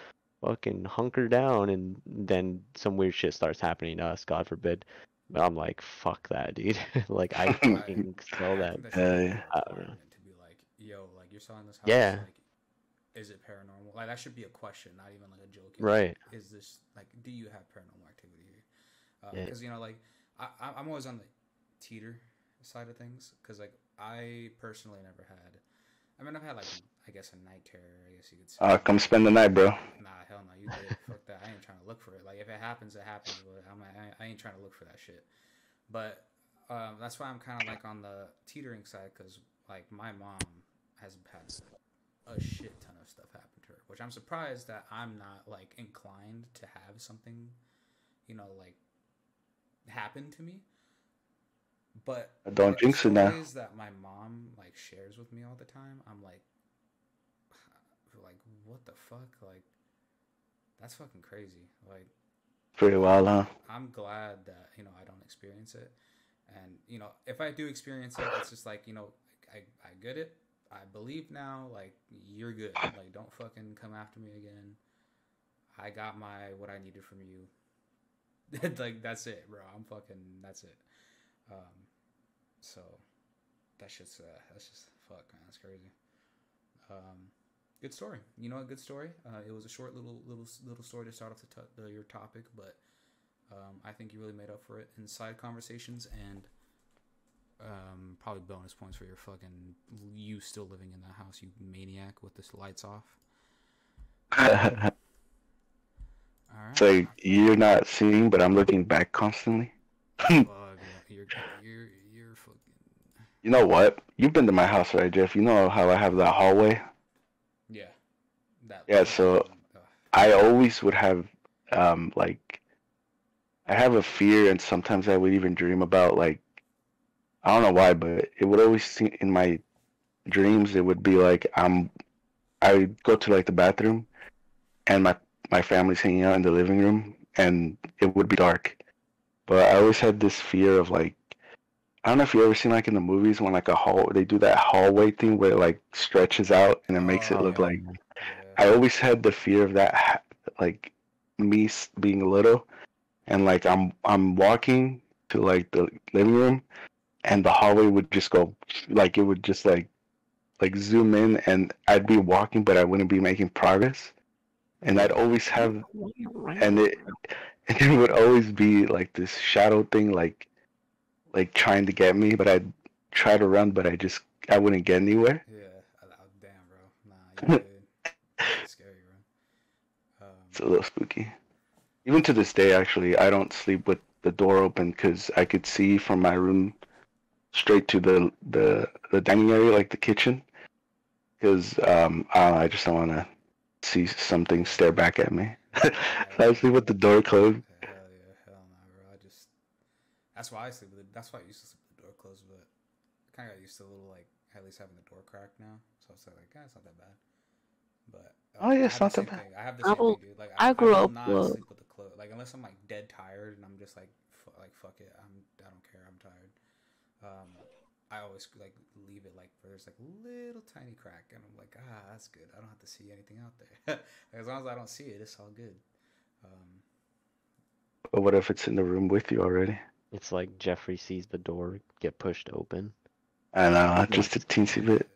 fucking hunker down and then some weird shit starts happening to us, God forbid. But I'm like, fuck that, dude. like I fucking smell that. That should Yeah, be yeah. a I don't know. to be like, yo, like you're selling this house. Yeah. Like, is it paranormal? Like that should be a question, not even like a joke. Right. Is this like, do you have paranormal activity here? Yeah. Because you know, like, I, I- I'm always on the teeter side of things. Because like, I personally never had. I mean, I've had like, I guess a night terror. I guess you could say. Uh, come spend the night, bro. Nah, hell no, you did. Fuck that. I ain't trying to look for it. Like if it happens, it happens. But I'm, I, I ain't trying to look for that shit. But um, that's why I'm kind of like on the teetering side because like my mom has had a shit ton of stuff happen to her, which I'm surprised that I'm not like inclined to have something, you know, like happen to me. But I Don't like, jinx it now. that my mom like shares with me all the time, I'm like, like what the fuck? Like that's fucking crazy. Like Pretty wild, huh? I'm glad that you know I don't experience it, and you know if I do experience it, it's just like you know I I get it. I believe now. Like you're good. Like don't fucking come after me again. I got my what I needed from you. like that's it, bro. I'm fucking. That's it. Um, so that's just uh, that's just fuck, man. That's crazy. Um, good story. You know, a good story. Uh, it was a short little little little story to start off the, to- the your topic, but um, I think you really made up for it in side conversations and um, probably bonus points for your fucking you still living in that house, you maniac with the lights off. All right. it's like you're not seeing, but I'm looking back constantly. You're you're you're fucking. You know what? You've been to my house, right, Jeff? You know how I have that hallway. Yeah. That. Yeah, so-. I always would have, um, like, I have a fear, and sometimes I would even dream about, like, I don't know why, but it would always seem in my dreams, it would be like I'm, I go to like the bathroom, and my my family's hanging out in the living room, and it would be dark, but I always had this fear of like, I don't know if you ever seen like in the movies when like a hall they do that hallway thing where it like stretches out and it makes it Oh, look yeah. like. I always had the fear of that, like me being little, and like I'm I'm walking to like the living room, and the hallway would just go, like it would just like, like zoom in, and I'd be walking, but I wouldn't be making progress, and I'd always have, and it, and it would always be like this shadow thing, like, like trying to get me, but I'd try to run, but I just I wouldn't get anywhere. Yeah. Damn, bro. Nah. Scary, bro. Um, It's a little spooky. Even to this day, actually, I don't sleep with the door open because I could see from my room straight to the the, the dining area, like the kitchen. Because um, I, don't know, I just don't want to see something stare back at me. so I sleep with the door closed. Hell yeah, hell no, bro. I just that's why I sleep with it. That's why I used to sleep with the door closed, but I kind of got used to a little like at least having the door cracked now. So it's like, yeah, it's not that bad. But uh, Oh, yeah, it's not that bad. thing. I have the I same will- thing, dude. Like I grew will up not with- sleep with the clothes. Like unless I'm like dead tired and I'm just like fu- like fuck it, I'm I don't care, I'm tired. Um, I always like leave it like where there's like little tiny crack, and I'm like, ah, that's good. I don't have to see anything out there. as long as I don't see it, it's all good. Um, But what if it's in the room with you already? It's like Jeffrey sees the door get pushed open. I know, just a teensy bit.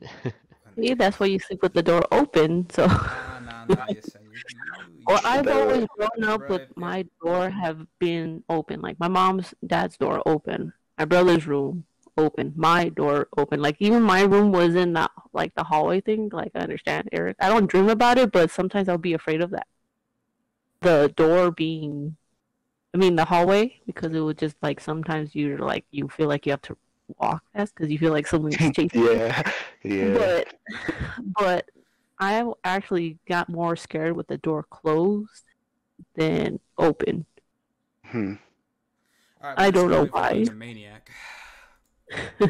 Yeah, that's why you sleep with the door open. So, Nah, nah, nah. You, you, you, you well, I've always grown up bro. with If- my door have been open. Like my mom's dad's door open, my brother's room open, my door open. Like even my room was in that like the hallway thing. Like I understand, Erik. I don't dream about it, but sometimes I'll be afraid of that. The door being, I mean the hallway, because it would just like sometimes you're like you feel like you have to walk fast because you feel like someone's chasing. you. yeah, yeah. But but I actually got more scared with the door closed than open. Hmm. All right, I don't know why. a maniac.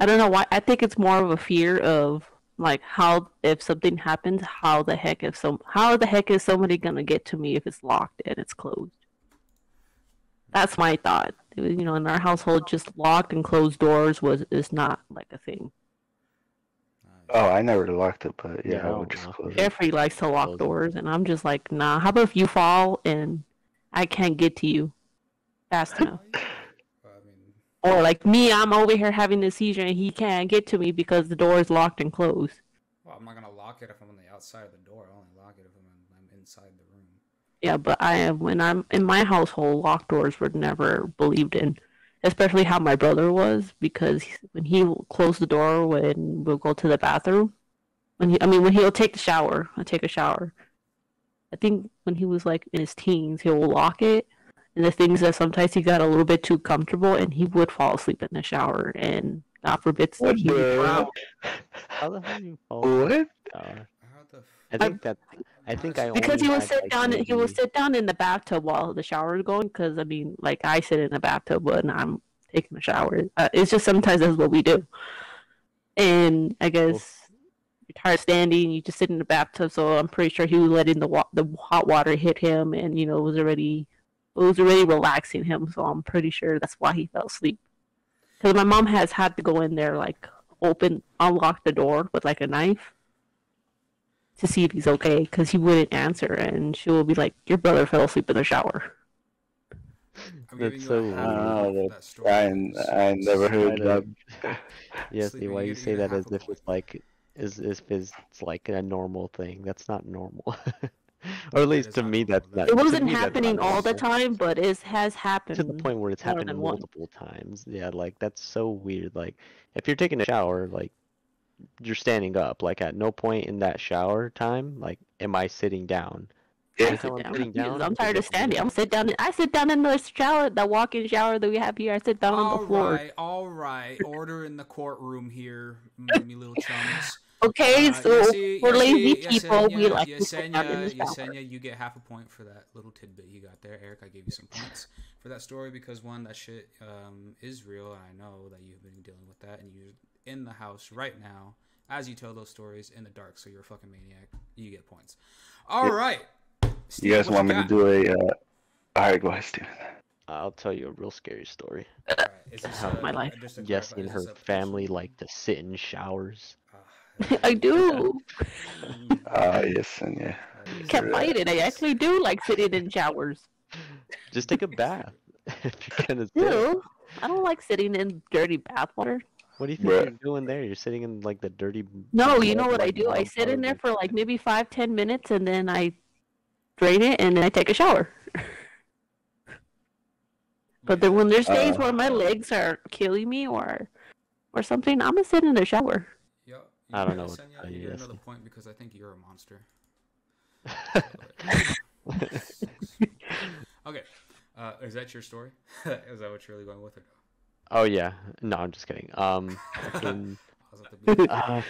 I don't know why. I think it's more of a fear of like how if something happens, how the heck if some how the heck is somebody gonna get to me if it's locked and it's closed? That's my thought. Was, you know, in our household, just locked and closed doors was is not like a thing. Oh, I never locked it, but yeah, Yeah, I I would just know. close it. Jeffrey likes to lock Close it. doors, and I'm just like, nah. How about if you fall and I can't get to you fast enough? Well, I mean, Or like me, I'm over here having a seizure and he can't get to me because the door is locked and closed. well, I'm not gonna lock it if I'm on the outside of the door. I only lock it if I'm, in, I'm inside the room. Yeah, but I am when I'm in my household, locked doors were never believed in. Especially how my brother was, because when he closed the door when we'll go to the bathroom, when he, I mean, when he'll take the shower, I take a shower. I think when he was like in his teens, he'll lock it, and the things that sometimes he got a little bit too comfortable, and he would fall asleep in the shower, and God forbid What he would the- drown. How the hell do you fall? What? How the f- I think that I think I Because only he will had, sit like, down. He will sit down in the bathtub while the shower is going. Because I mean, like I sit in the bathtub when I'm taking a shower. Uh, it's just sometimes that's what we do. And I guess you're tired of standing, you just sit in the bathtub. So I'm pretty sure he was letting the wa- the hot water hit him, and you know it was already it was really relaxing him. So I'm pretty sure that's why he fell asleep. Because my mom has had to go in there like open unlock the door with like a knife to see if he's okay because he wouldn't answer, and she will be like, "Your brother fell asleep in the shower." I'm That's so a weird. half point for that- that story. I I never heard I that. know. Yes, Sleeping, why you you say you that as if it's like as as if it's like a normal thing. That's not normal. or at least to me, normal. that's That- not. It wasn't me, that's happening all the time, but it has happened. To the point where it's happened than one. multiple times. Yeah, like that's so weird. Like if you're taking a shower, like you're standing up. Like at no point in that shower time, like am I sitting down? Yeah. Anytime I'm down. sitting down, I'm tired of standing. I'm sit down. I sit down in the shower, the walk-in shower that we have here. I sit down on the floor. right, all right. Order in the courtroom here, mm, m- me little chums. Okay, Uh, so Yessi- for Yessi- lazy people, we Yesenia- like to sit down in the Yesenia, shower. Yesenia, you get half a point for that little tidbit you got there. Erik, I gave you some points for that story because one, that shit um, is real, and I know that you've been dealing with that, and you're in the house right now as you tell those stories in the dark. So you're a fucking maniac. You get points. All Yeah. right. Steve, You guys what want me to do a? Uh... All right, go ahead, Steven. I'll tell you a real scary story. All right, is this, How uh, my life. just to and her family like to sit in showers. Ah, I do. Uh, yes, and yeah. Can't Sure. fight it. I actually do like sitting in showers. Just take a bath if you're gonna. Ew. I don't like sitting in dirty bathwater. What do you think Bruh. you're doing there? You're sitting in like the dirty. No, you know what I do? I sit in there for like maybe five, ten minutes, and then I drain it, and then I take a shower. But then when there's days Uh. where my legs are killing me or or something, I'm gonna sit in the shower. Yeah, I don't know what to Senya, tell you you, get another point because I think you're a monster. okay, uh, is that your story? is that what you're really going with? Or no? oh yeah, no, I'm just kidding. Um, fucking, I was at the beginning. uh,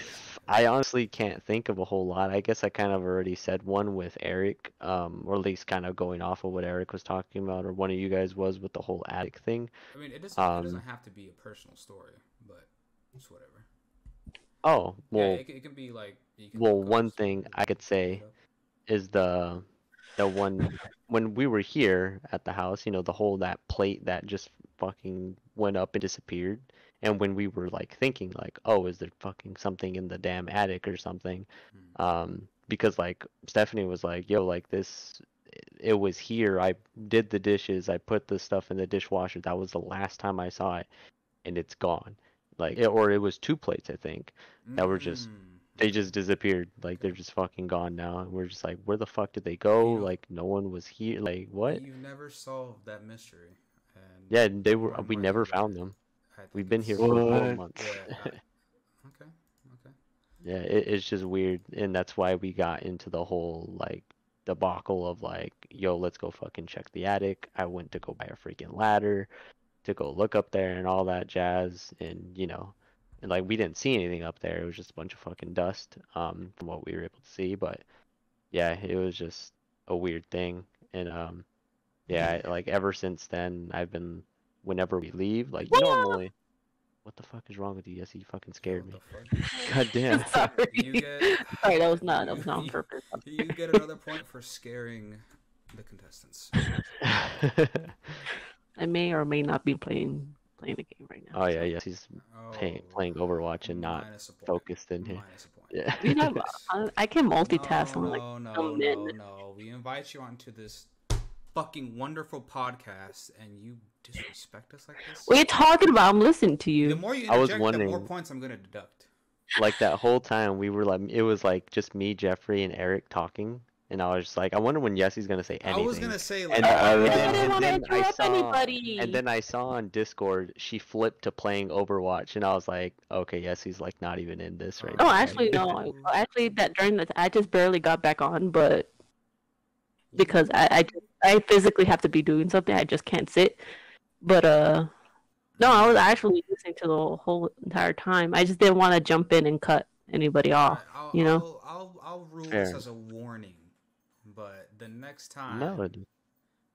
I honestly can't think of a whole lot. I guess I kind of already said one with Erik, um, or at least kind of going off of what Erik was talking about, or one of you guys was with the whole attic thing. I mean, it doesn't, it um, doesn't have to be a personal story, but it's whatever. Oh well, yeah, it, it can be like. Can well, one thing I could say is the the one when we were here at the house, you know, the whole that plate that just fucking went up and disappeared. And when we were like thinking like, oh, is there fucking something in the damn attic or something? Hmm. Um, because like Stephanie was like, yo, like this, it was here. I did the dishes. I put the stuff in the dishwasher. That was the last time I saw it, and it's gone. Like, it- or it was two plates, I think that were just- Mm. they just disappeared. Like they're just fucking gone now. And we're just like, where the fuck did they go? You know- Like no one was here. Like what? You never solved that mystery. And Yeah, they were. We never found them. We've been here for four What? months. Yeah, okay. Okay. yeah, it, it's just weird, and that's why we got into the whole like debacle of like, yo, let's go fucking check the attic. I went to go buy a freaking ladder to go look up there and all that jazz, and you know, and like we didn't see anything up there. It was just a bunch of fucking dust, um, from what we were able to see. But yeah, it was just a weird thing, and um, yeah, I- like ever since then, I've been whenever we leave, like you normally. What the fuck is wrong with you? Yes, you fucking scared me. What the fuck? God damn. Sorry. You get. Sorry, that was not that was not on purpose. You get another point for scaring the contestants. I may or may not be playing playing the game right now. oh yeah, yes, he's playing, Oh, playing Overwatch and not minus a point. focused in here. Minus a point. Yeah. You uh, know, I, I can multitask. No, I'm like, no, no, no, no. We invite you onto this fucking wonderful podcast, and you disrespect us like this. what are you talking about? I'm listening to you. The more you I was interject, the more points I'm gonna deduct. like that whole time we were like, it was like just me, Jeffrey, and Eric talking, and I was just like, I wonder when Yessy's gonna say anything. I was gonna say like, And, I- I- and then, didn't and wanna then I interrupt saw, anybody. and then I saw on Discord she flipped to playing Overwatch, and I was like, okay, Yessy's like not even in this right No, now. Oh, actually, no. Actually, that during the I just barely got back on, but because I I, just- I physically have to be doing something, I just can't sit. But uh, no, I was actually listening to the whole entire time. I just didn't want to jump in and cut anybody off. I'll, you know? I'll, I'll, I'll rule this as a warning, but the next time No, it-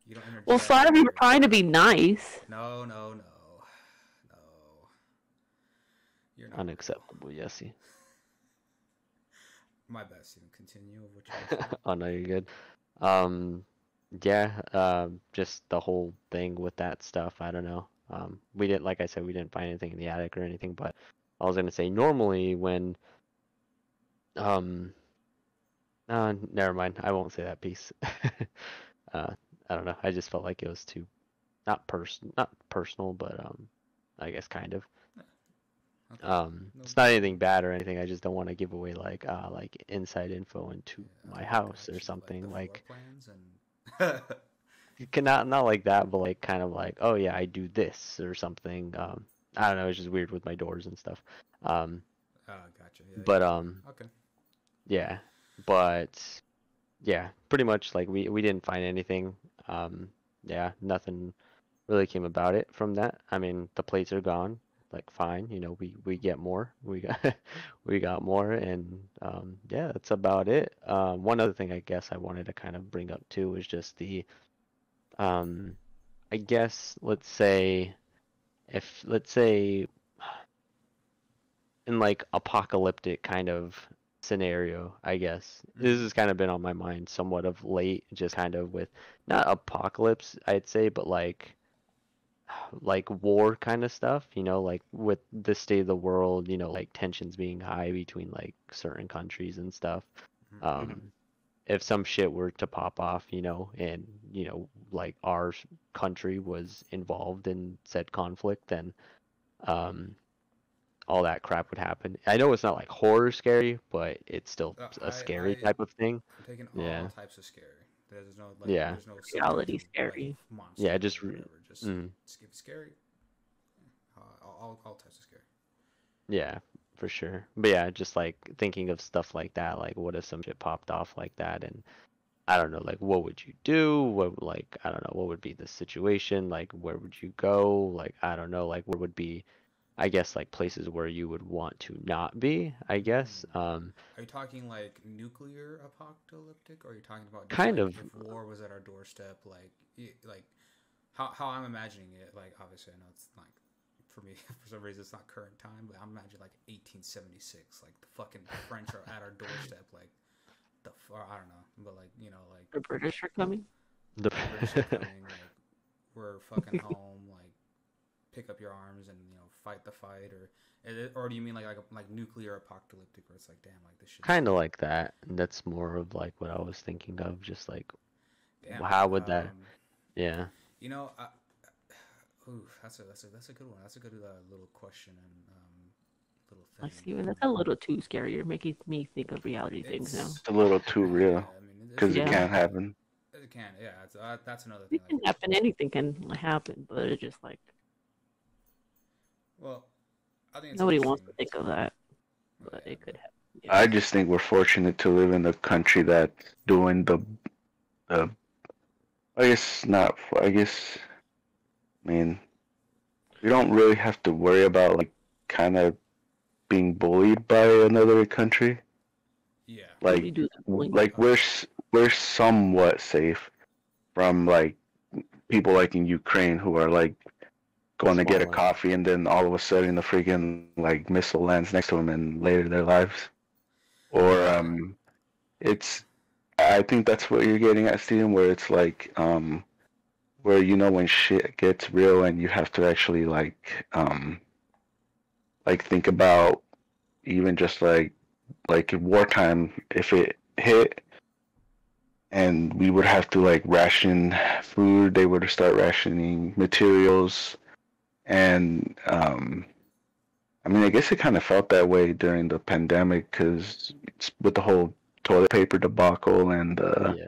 you don't interject. Well, sorry, we were trying to be nice. No, no, no, no. You're not. unacceptable, Yessy. My best. Even continue with what you were oh no, you're good. Um, yeah, um, just the whole thing with that stuff. I don't know. Um, we didn't, like I said, we didn't find anything in the attic or anything. But I was gonna say normally when, um, uh, never mind. I won't say that piece. uh, I don't know. I just felt like it was too, not pers, not personal, but um, I guess kind of. Okay. Um, No it's not anything bad or anything. I just don't want to give away like uh like inside info into Yeah, my house or something like plans and you can not not like that, but like kind of like oh yeah I do this or something. Um, I don't know. It's just weird with my doors and stuff. Um, Ah, gotcha. Yeah, but yeah. um okay. yeah, but yeah, pretty much like we we didn't find anything. Um, yeah, nothing really came about it from that. I mean the plates are gone. Like fine, you know we we get more. We got we got more, and um, yeah, that's about it. Um, one other thing I guess I wanted to kind of bring up too was just the um, I guess let's say if let's say in like apocalyptic kind of scenario, I guess. This has kind of been on my mind somewhat of late, just kind of with not apocalypse, I'd say, but like like war kind of stuff, you know, like with the state of the world, you know, like tensions being high between like certain countries and stuff. Mhm. Um if some shit were to pop off, you know, and you know, like our country was involved in said conflict, then um all that crap would happen. I know it's not like horror scary, but it's still Uh, a I- scary I- type of thing. I'm taking all yeah. types of scary. There's no like, Yeah. There's no Reality scary. Like, Yeah, just re- whatever. Just Mm, just scary. Uh, all, all all types of scary. yeah, for sure. But yeah, just like thinking of stuff like that, like what if some shit popped off like that and I don't know, like what would you do? What like I don't know, what would be the situation? Like where would you go? Like I don't know, like what would be I guess like places where you would want to not be, I guess. Um Are you talking like nuclear apocalyptic, or are you talking about Kind like, of. if war was at our doorstep? Like, like how how I'm imagining it. Like, obviously, I know it's like for me for some reason it's not current time, but I'm imagining like 1876, like the fucking French are at our doorstep. Like the f- or I don't know, but like you know, like The British are coming. the British are coming, like we're fucking home, like pick up your arms and you know fight the fight, or or do you mean like like like nuclear apocalyptic, where it's like damn, like this shit. kind of like that. That's more of like what I was thinking of, just like Damn, how would that- um, yeah. You know, I, ooh, that's a that's a that's a good one. That's a good uh, little question and um, little I thing. see. That's a little too scary. You're making me think of reality things now. It's- It's a little too real Yeah, I mean, it- because Yeah. it can't happen. It can, yeah. It's, uh, that's another thing. It can like- happen. Anything can happen, but it's just like well, I think it's nobody wants to think of that, Yeah, but it could happen. I just think we're fortunate to live in a country that's doing the, the, I guess not. I guess, I mean, we don't really have to worry about like kind of being bullied by another country. Yeah. Like, do like we're we're somewhat safe from like people like in Ukraine who are like going to get a coffee and then all of a sudden the freaking like missile lands next to them and later their lives. Or um, it's I think that's what you're getting at, Steven, where it's like um, where you know when shit gets real and you have to actually like um, like think about even just like like in wartime if it hit and we would have to like ration food they would start rationing materials and um i mean i guess it kind of felt that way during the pandemic because with the whole toilet paper debacle and uh, yeah.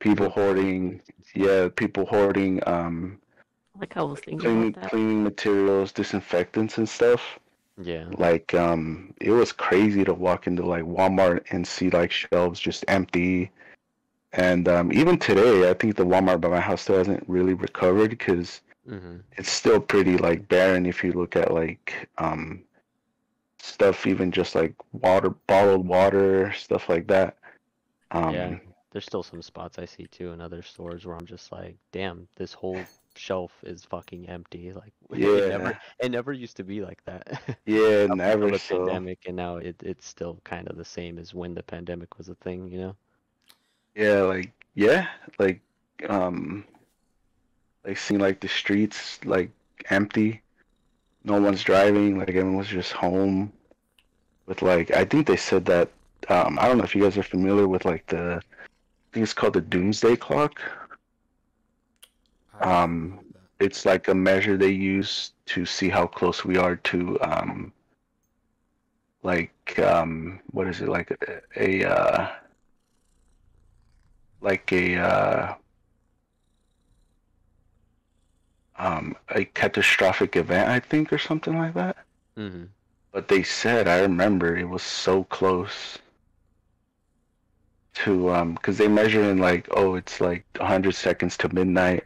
people hoarding yeah people hoarding um like I was thinking cleaning, about that. cleaning materials disinfectants and stuff Yeah. like um it was crazy to walk into like Walmart and see like shelves just empty. And um even today I think the Walmart by my house still hasn't really recovered because hmm it's still pretty like barren if you look at like um stuff even just like water bottled water stuff like that. Um Yeah. There's still some spots I see too in other stores where I'm just like, damn, this whole shelf is fucking empty. Like it Yeah. never it never used to be like that. Yeah, never the so. pandemic, and now it it's still kind of the same as when the pandemic was a thing. You know. Yeah, like yeah, like um like seeing like the streets like empty. No one's driving, like everyone's just home with like I think they said that um I don't know if you guys are familiar with like the I think it's called the doomsday clock. I don't know Um. It's like a measure they use to see how close we are to um like um what is it like a, a uh like a uh um a catastrophic event I think or something like that. Mm-hmm. But they said I remember it was so close to um because they measure in like oh it's like 100 seconds to midnight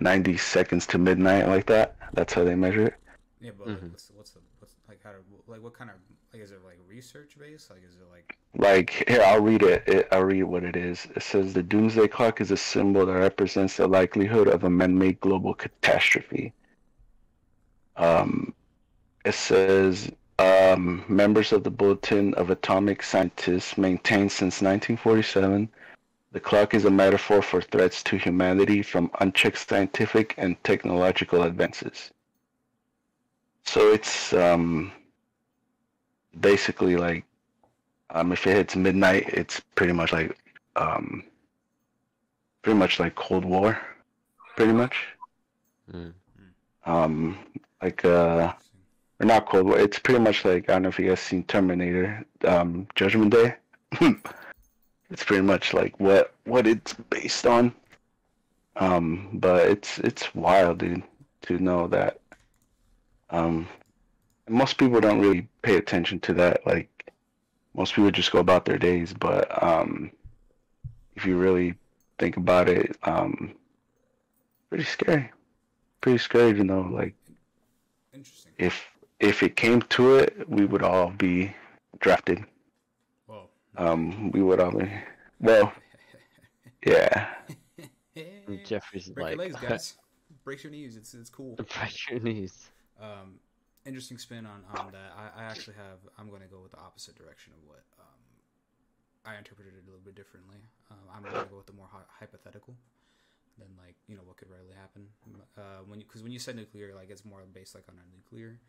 90 seconds to midnight like that that's how they measure it Yeah, but like, Mhm. what's the, what's the what's like how to like what kind of like is it like research based? Like is it like like here i'll read it. it i'll read what it is it says the doomsday clock is a symbol that represents the likelihood of a man-made global catastrophe um it says um, members of the Bulletin of Atomic Scientists maintain since 1947 the clock is a metaphor for threats to humanity from unchecked scientific and technological advances. So it's um, basically like um, if it hits midnight, it's pretty much like um, pretty much like Cold War, pretty much. Mm. Um, like uh, or not Cold War. It's pretty much like I don't know if you guys seen Terminator, um, Judgment Day. it's pretty much like what what it's based on. Um, but it's it's wild, dude, to know that. Um, most people don't really pay attention to that. Like most people just go about their days. But um, if you really think about it, um, pretty scary. Pretty scary to know, like interesting? if if it came to it, we would all be drafted. Well, Um, we would all be. Well, yeah. Jeffrey's break like your legs, guys. Break your knees. It's it's cool. break your knees. Um, interesting spin on on that. I, I actually have. I'm going to go with the opposite direction of what um, I interpreted it a little bit differently. Um, I'm going to go with the more hy- hypothetical than like you know what could really happen. Uh, when because when you said nuclear, like it's more based like on a nuclear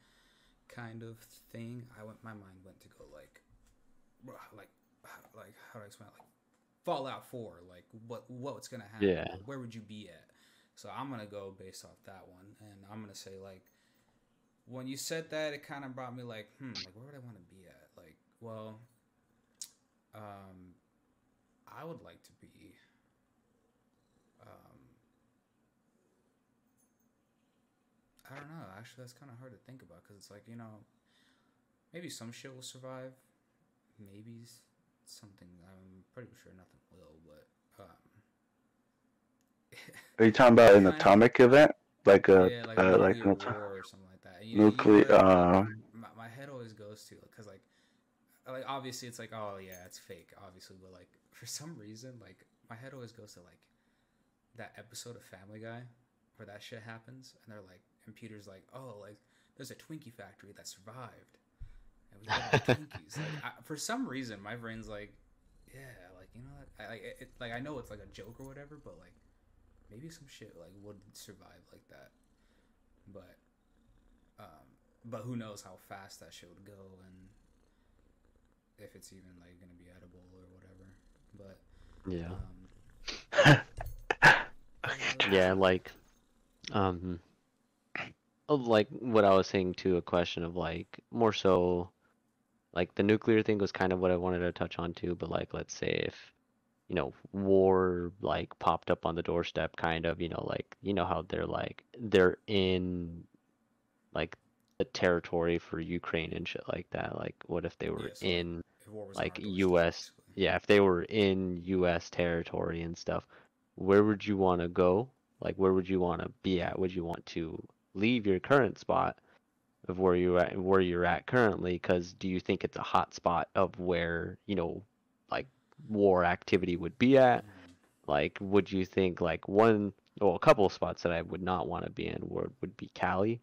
kind of thing. I went. My mind went to go like, like, like how do I explain? it? Like Fallout Four. Like what what's gonna happen? Yeah. Where would you be at? So I'm gonna go based off that one, and I'm gonna say like when you said that, it kind of brought me like, hmm, like where would I want to be at? Like, well, um, I would like to be, um, I don't know. Actually, that's kind of hard to think about because it's like you know, maybe some shit will survive, maybe something. I'm pretty sure nothing will, but um. Are you talking about an atomic event, like a yeah, like, uh, a like nuclear an atom- war or something like that. And you know- you know nuclear? Uh, my, my head always goes to because like, like obviously it's like oh yeah it's fake obviously but like for some reason like my head always goes to like that episode of Family Guy where that shit happens and they're like and Peter's like oh like there's a Twinkie factory that survived and we got Twinkies like I, for some reason my brain's like yeah like you know what I like it, it, like I know it's like a joke or whatever but like maybe some shit like would survive like that but but who knows how fast that shit would go and if it's even like gonna be edible or whatever but Yeah. um Yeah, like, um, oh, like what I was saying to a question of like more so, like the nuclear thing was kind of what I wanted to touch on too. But like, let's say if, you know, war like popped up on the doorstep, kind of, you know, like you know how they're like they're in, like the territory for Ukraine and shit like that. Like, what if they were Yeah, so, in if war was on like US yeah, if they were in US territory and stuff, where would you want to go? Like where would you want to be at? Would you want to leave your current spot of where you're at where you're at currently cuz do you think it's a hot spot of where, you know, like war activity would be at? Mhm. Like would you think like one well, a couple of spots that I would not want to be in would would be Cali,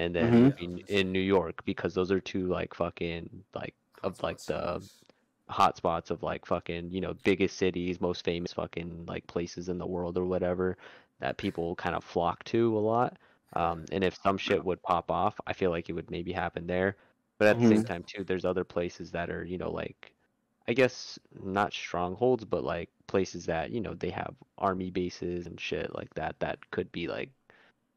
and then Mhm. would be in New York because those are two like fucking like of like the Hotspots. hot spots of like fucking you know biggest cities, most famous fucking like places in the world or whatever that people kind of flock to a lot. Um, and if some shit would pop off, I feel like it would maybe happen there. But at the same Mhm. time too, there's other places that are you know like I guess not strongholds, but like places that you know they have army bases and shit like that. That could be like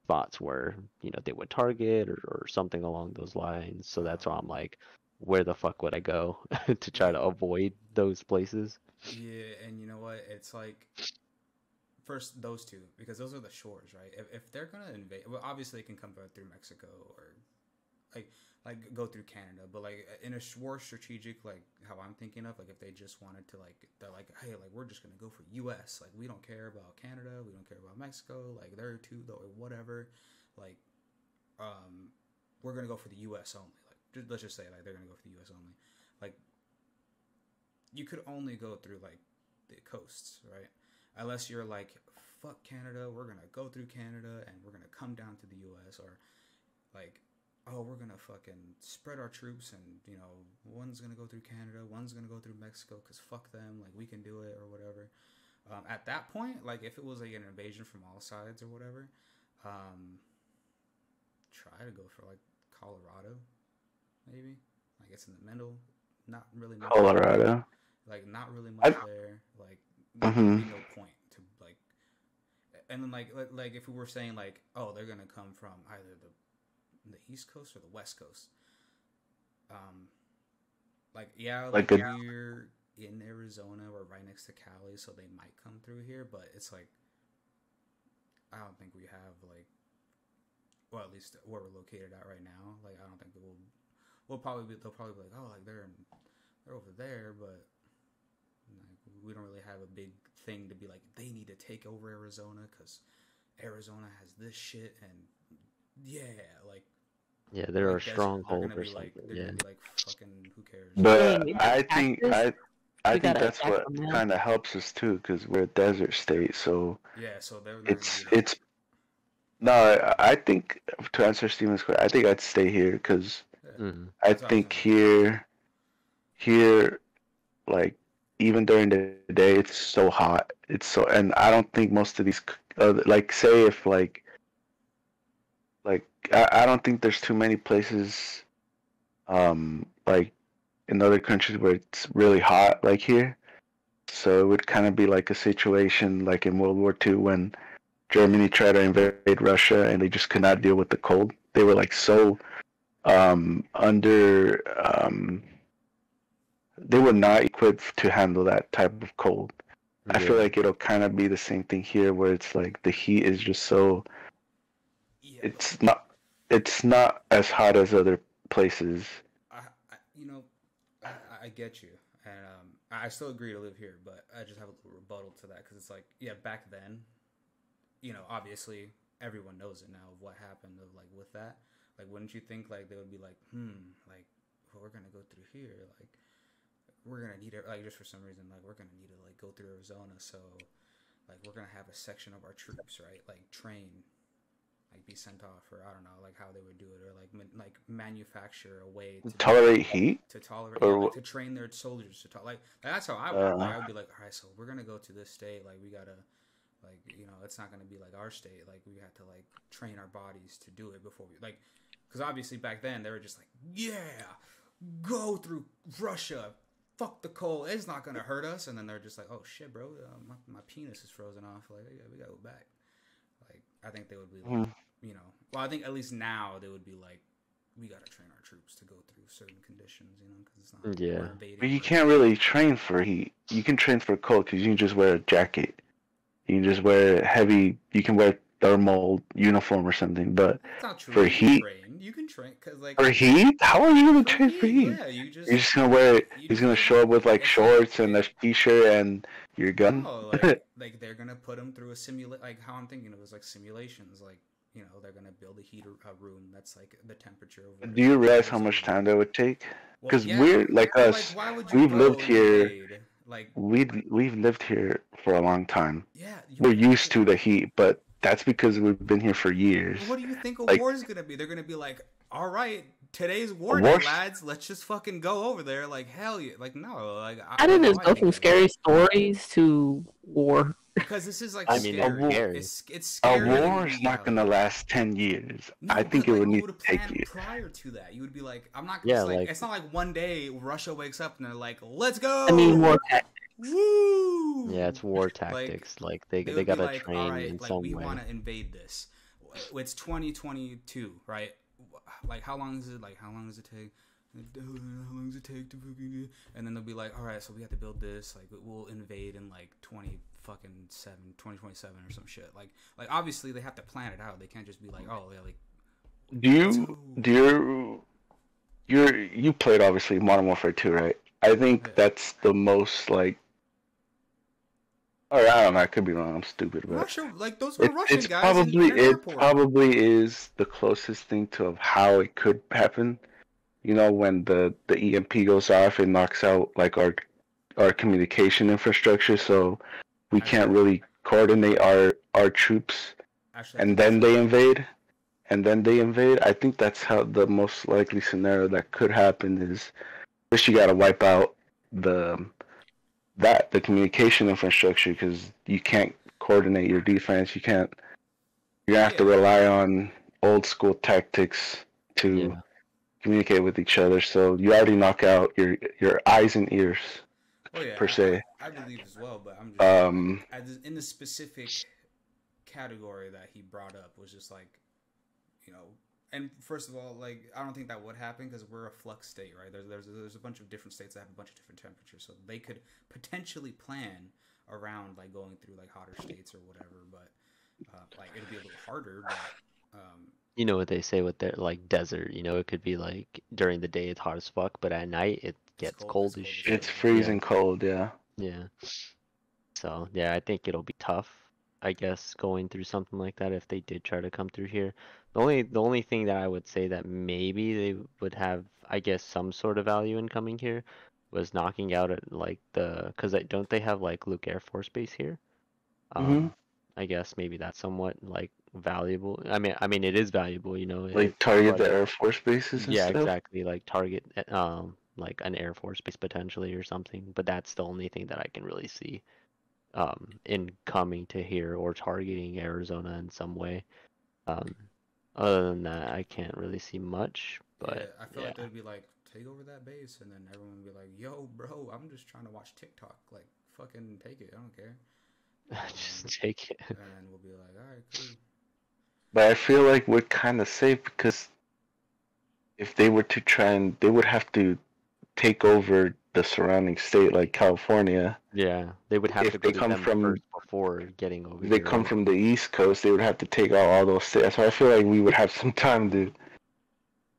spots where you know they would target or, or something along those lines. So that's why I'm like, where the fuck would I go to try to avoid those places? Yeah, and you know what? It's like first those two because those are the shores, right? If, if they're gonna invade, well, obviously they can come through Mexico or like like go through Canada, but like in a more strategic, like how I'm thinking of, like if they just wanted to like they're like, hey, like we're just gonna go for U.S. Like we don't care about Canada, we don't care about Mexico, like there are two though or whatever, like um we're gonna go for the U.S. only. Like just, let's just say like they're gonna go for the U.S. only, like you could only go through like the coasts, right? Unless you're like, fuck Canada, we're gonna go through Canada and we're gonna come down to the US or like, oh, we're gonna fucking spread our troops and you know, one's gonna go through Canada, one's gonna go through Mexico because fuck them, like we can do it or whatever. Um, at that point, like if it was like an invasion from all sides or whatever, um, try to go for like Colorado, maybe. Like it's in the middle, not really. much- Colorado. like not really I- much there. Like Mhm. no point to like. And then like like- like if we were saying like oh they're gonna come from either the the east coast or the west coast. Um, like yeah, like, Like a- we're in Arizona, we're right next to Cali, so they might come through here. But it's like I don't think we have like well at least where we're located at right now. Like I don't think we'll we'll probably be they'll probably be like oh like they're they're over there, but like, we don't really have a big thing to be like they need to take over Arizona because Arizona has this shit and yeah, like Yeah, there are like, desert, stronghold they're gonna or be like, Yeah. gonna be like fucking who cares? But we I think. I I We think that's what kind of helps us too, because we're a desert state. So yeah, so they're not gonna it's it's no. I- I think to answer Steven's question, I think I'd stay here because Yeah. Mhm. I That's think was here, here, like even during the day, it's so hot. It's so, and I don't think most of these, c- uh, like, say if like, like I, I don't think there's too many places, um, like in other countries where it's really hot, like here. So it would kind of be like a situation like in World War II when Germany tried to invade Russia and they just could not deal with the cold. They were like so um, under um, they were not equipped to handle that type of cold. I feel like it'll kind of be the same thing here, where it's like the heat is just so yeah, it's not it's not as hot as other places. I, I you know, I, I get you, and um, I still agree to live here, but I just have a little rebuttal to that because it's like, yeah, back then, you know, obviously everyone knows it now of what happened of like with that. Like, wouldn't you think like they would be like, hmm, like well, we're gonna go through here, like we're gonna need it, like just for some reason, like we're gonna need to like go through Arizona, so like we're gonna have a section of our troops, right, like train. Like be sent off, or I don't know, like how they would do it, or like man, like manufacture a way to Tolerate heat? to tolerate Or yeah, like, to train their soldiers to talk like that's how I would like, I Uh. would be like all right so we're gonna go to this state like we gotta like you know it's not gonna be like our state like we have to like train our bodies to do it before we like because obviously back then they were just like yeah go through Russia fuck the cold. it's not gonna hurt us and then they're just like oh shit bro uh, my, my penis is frozen off like yeah, we gotta go back like I think they would be like you know well I think at least now they would be like we gotta train our troops to go through certain conditions, you know, because it's not Yeah. But you can't really train for heat. You can train for cold because you can just wear a jacket. You can just wear heavy. You can wear thermal uniform or something. But not true. for you heat- train. You can train because like for heat, how are you gonna train for heat? Yeah, you just You're just gonna wear. you He's gonna show up with like shorts and a like- t-shirt and your gun. No, like, like they're gonna put them through a simulate. Like how I'm thinking it was like simulations. Like you know they're gonna build a heater a room that's like the temperature of. Do you realize how much time that would take? Well, 'cause yeah, we're- like but, us, why would you we've lived here- invade? Like We we've lived here for a long time. yeah, We're used to the heat, but that's because we've been here for years. What do you think a Like- war is gonna be? They're gonna be like, all right, today's war A day, lads. Let's just fucking go over there. Like hell yeah. Like no. Like I didn't just I go from scary stories to war. Because this is like I mean, scary. it's scary. It's it's A war is not gonna last ten years. No, I think but, it would like, need would've to take planned years. Prior to that, you would be like, I'm not. Yeah, it's like, like- it's not like one day Russia wakes up and they're like, let's go. I mean, war tactics. Woo! Yeah, it's war tactics. Like, they They they gotta like, train all right, in like some we way. want to invade this. It's 2022, right? Like how long is it? Like how long does it take? How long does it take to And then they'll be like, all right, so we have to build this. Like we'll invade in like 20 fucking seven, 2027 or some shit. Like like obviously they have to plan it out. They can't just be like, oh yeah, like Do you do you you're you played obviously Modern Warfare 2, right? I think Yeah. that's the most like or I don't know, I could be wrong, I'm stupid, but Russia. Like those were it, Russian it's guys. probably in, in an it airport. probably is the closest thing to of how it could happen. You know, when the the EMP goes off, it knocks out like our our communication infrastructure, so we can't really coordinate our our troops, and then they invade, and then they invade. I think that's how the most likely scenario that could happen is. First, you got to wipe out the that the communication infrastructure because you can't coordinate your defense. You can't. Gonna have to rely on old school tactics to Yeah. communicate with each other. So you already knock out your your eyes and ears yeah, per se. I, I believe as well, but I'm just Um, as in the specific category that he brought up was just like, you know, and first of all, like I don't think that would happen because we're a flux state, right? There's there's there's a bunch of different states that have a bunch of different temperatures, so they could potentially plan around like going through like hotter states or whatever, but uh, like it'll be a little harder. But um, You know what they say with their like desert. You know, it could be like during the day it's hot as fuck, but at night it gets cold, cold, it's as cold as shit. it's Yeah. freezing cold. Yeah. Yeah. So yeah, I think it'll be tough. I guess going through something like that if they did try to come through here. The only the only thing that I would say that maybe they would have, I guess, some sort of value in coming here was knocking out at like the because don't they have like Luke Air Force Base here? Um, I guess maybe that's somewhat like valuable. I mean, I mean it is valuable, you know. Like target the Air Force bases and yeah, stuff. exactly. Like target uh, um like an air force base potentially or something. But that's the only thing that I can really see um in coming to here or targeting Arizona in some way. Um other than that I can't really see much. But yeah, I feel yeah. like they'd be like, take over that base, and then everyone would be like, yo, bro, I'm just trying to watch TikTok. Like, fucking take it. I don't care. just take it. And we'll be like, all right, cool. But I feel like we're kind of safe because if they were to try and they would have to take over the surrounding state like California. Yeah, they would have If to go they to come them from- first before getting over If they here, come right? from the East Coast, they would have to take out all those states. So I feel like we would have some time to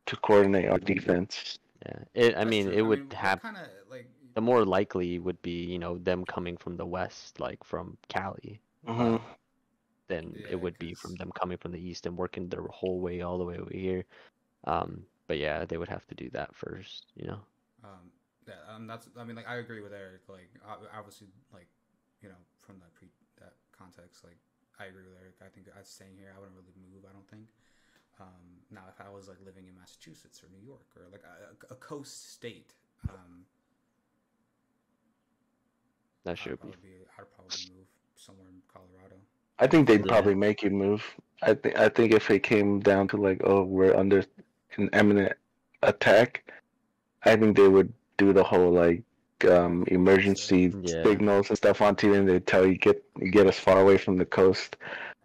to coordinate our defense. Yeah, it, I mean, true. it would have kind of like the more likely would be, you know, them coming from the west, like from Cali. hmm than Yeah, it would be from them coming from the east and working their whole way all the way over here. Um, but yeah, they would have to do that first, you know. Um yeah um that's I mean like I agree with Erik like obviously like you know from that pre that context like I agree with Erik I think I'd staying here I wouldn't really move I don't think um now if I was like living in Massachusetts or New York or like a, a coast state um That I'd should be. probably be I'd probably move somewhere in Colorado I think they'd Yeah. probably make you move. I think I think if it came down to like, oh, we're under an imminent attack, I think they would do the whole like um, emergency Yeah. signals and stuff on TV, and they tell you get get as far away from the coast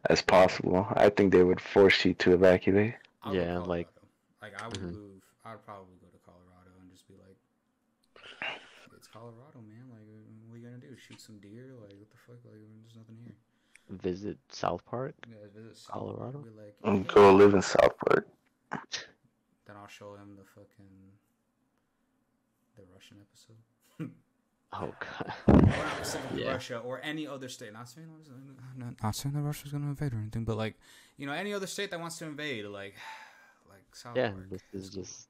as possible. I think they would force you to evacuate. I'll Yeah, like- like I would Mhm. move. I'd probably go to Colorado and just be like, "It's Colorado, man. Like, what are you gonna do? Shoot some deer? Like, what the fuck? Like, there's nothing here." Visit South Park. Yeah, visit South Colorado? Park, like, "Yeah." go live in South Park. Then I'll show him the fucking the Russian episode. Oh god. Or not specifically Yeah. Russia or any other state. Not saying I'm not, not saying that Russia's gonna invade or anything, but like, you know, any other state that wants to invade, like, like South Yeah, Park. this is just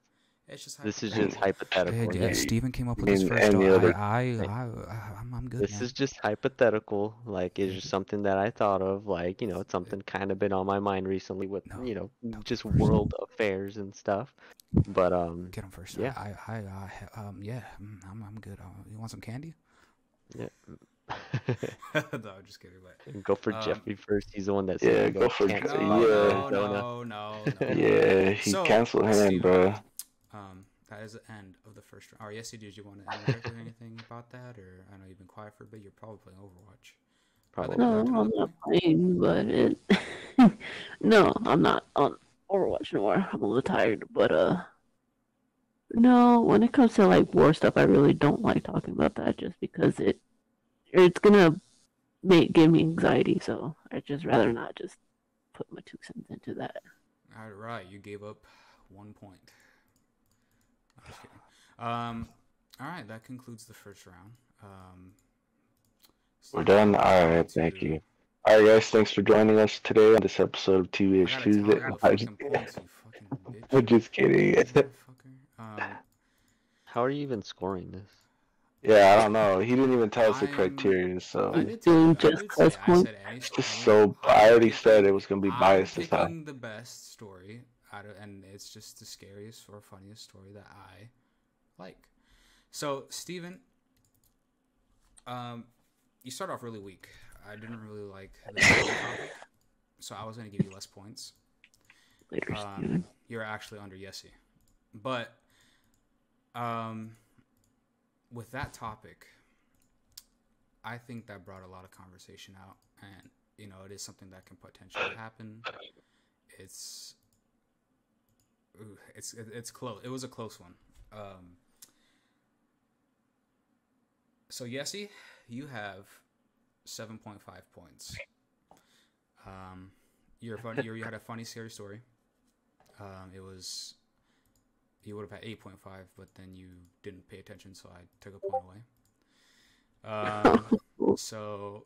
It's just This is just hypothetical. Yeah, yeah, yeah. Steven came up with I his first any other- I, I, I, I, I'm, I'm good. This man. is just hypothetical. Like it's just something that I thought of. Like you know, it's something kind of been on my mind recently with No, you know no, just first. world affairs and stuff. But um, Get him first. Yeah. I, I, I, I um, yeah, mm, I'm, I'm good. Uh, you want some candy? yeah. no, I'm just kidding. But go for Um, Jeffrey first. He's the one that Yeah, said go for cancel Je- no, yeah. no, Arizona. no, no, no. Yeah, he So, canceled him, Steven, bro. Um, that is the end of the first round. Or yes, you did you want to interject with anything about that, or I know you've been quiet for a bit. You're probably playing Overwatch. Probably. No, Another I'm not playing, but it. no, I'm not on Overwatch anymore. I'm a little tired, but uh. No, when it comes to like war stuff, I really don't like talking about that just because it it's gonna make give me anxiety. So I'd just rather not just put my two cents into that. All right, you gave up one point. I'm just kidding. Um, all right, that concludes the first round. Um, We're done. All right, thank you. All right, guys, thanks for joining us today on this episode of I TBH Tuesday. I'm just, points, you fucking bitch. I'm just kidding. Um, How are you even scoring this? yeah, I don't know. He didn't even tell us the I'm- criteria, so I did tell you, Doing I just did say- I said any- it's just so. I'm already said it was gonna be I'm biased this time. the best story out of, and it's just the scariest or funniest story that I like. So, Steven, um, you start off really weak. I didn't really like the topic, so I was going to give you less points. Later, Um, You're actually under Yessie, but um, with that topic, I think that brought a lot of conversation out, and you know, it is something that can potentially happen. It's ooh, it's it- it's close. It was a close one. Um, so Yessie, you have seven point five points. Um, you're funny. You're, you had a funny, scary story. Um, it was you would have had eight point five, but then you didn't pay attention, so I took a point away. Um, so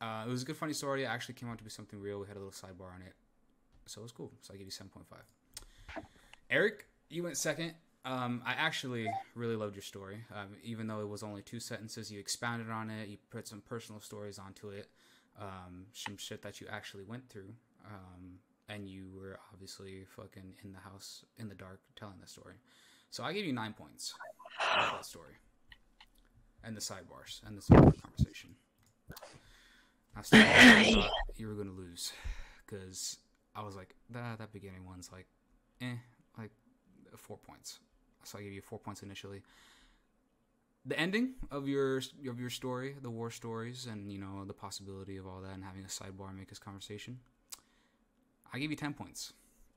uh, it was a good, funny story. It actually came out to be something real. We had a little sidebar on it, so it was cool. So I give you seven point five. Erik, you went second. Um, I actually really loved your story. Um, even though it was only two sentences, you expounded on it. You put some personal stories onto it. Um, some shit that you actually went through. Um, and you were obviously fucking in the house in the dark telling the story. So I gave you nine points for that story. And the sidebars and the conversation. I still thought you were gonna lose because I was like, that that beginning one's like, eh, like four points. So I gave you four points initially. The ending of your of your story, the war stories, and you know the possibility of all that, and having a sidebar make this conversation. I gave you ten points,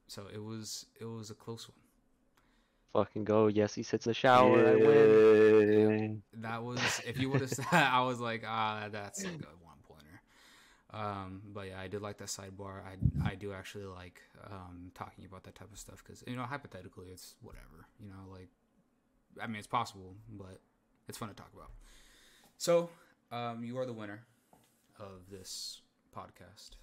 so it was it was a close one. Fucking go. Yes, he sits in the shower. I win. Yeah. That was if you would have said, I was like, ah, that's a good one pointer. Um, but yeah, I did like that sidebar. I I do actually like um, talking about that type of stuff because you know hypothetically it's whatever. You know, like I mean it's possible, but it's fun to talk about. So um, you are the winner of this podcast.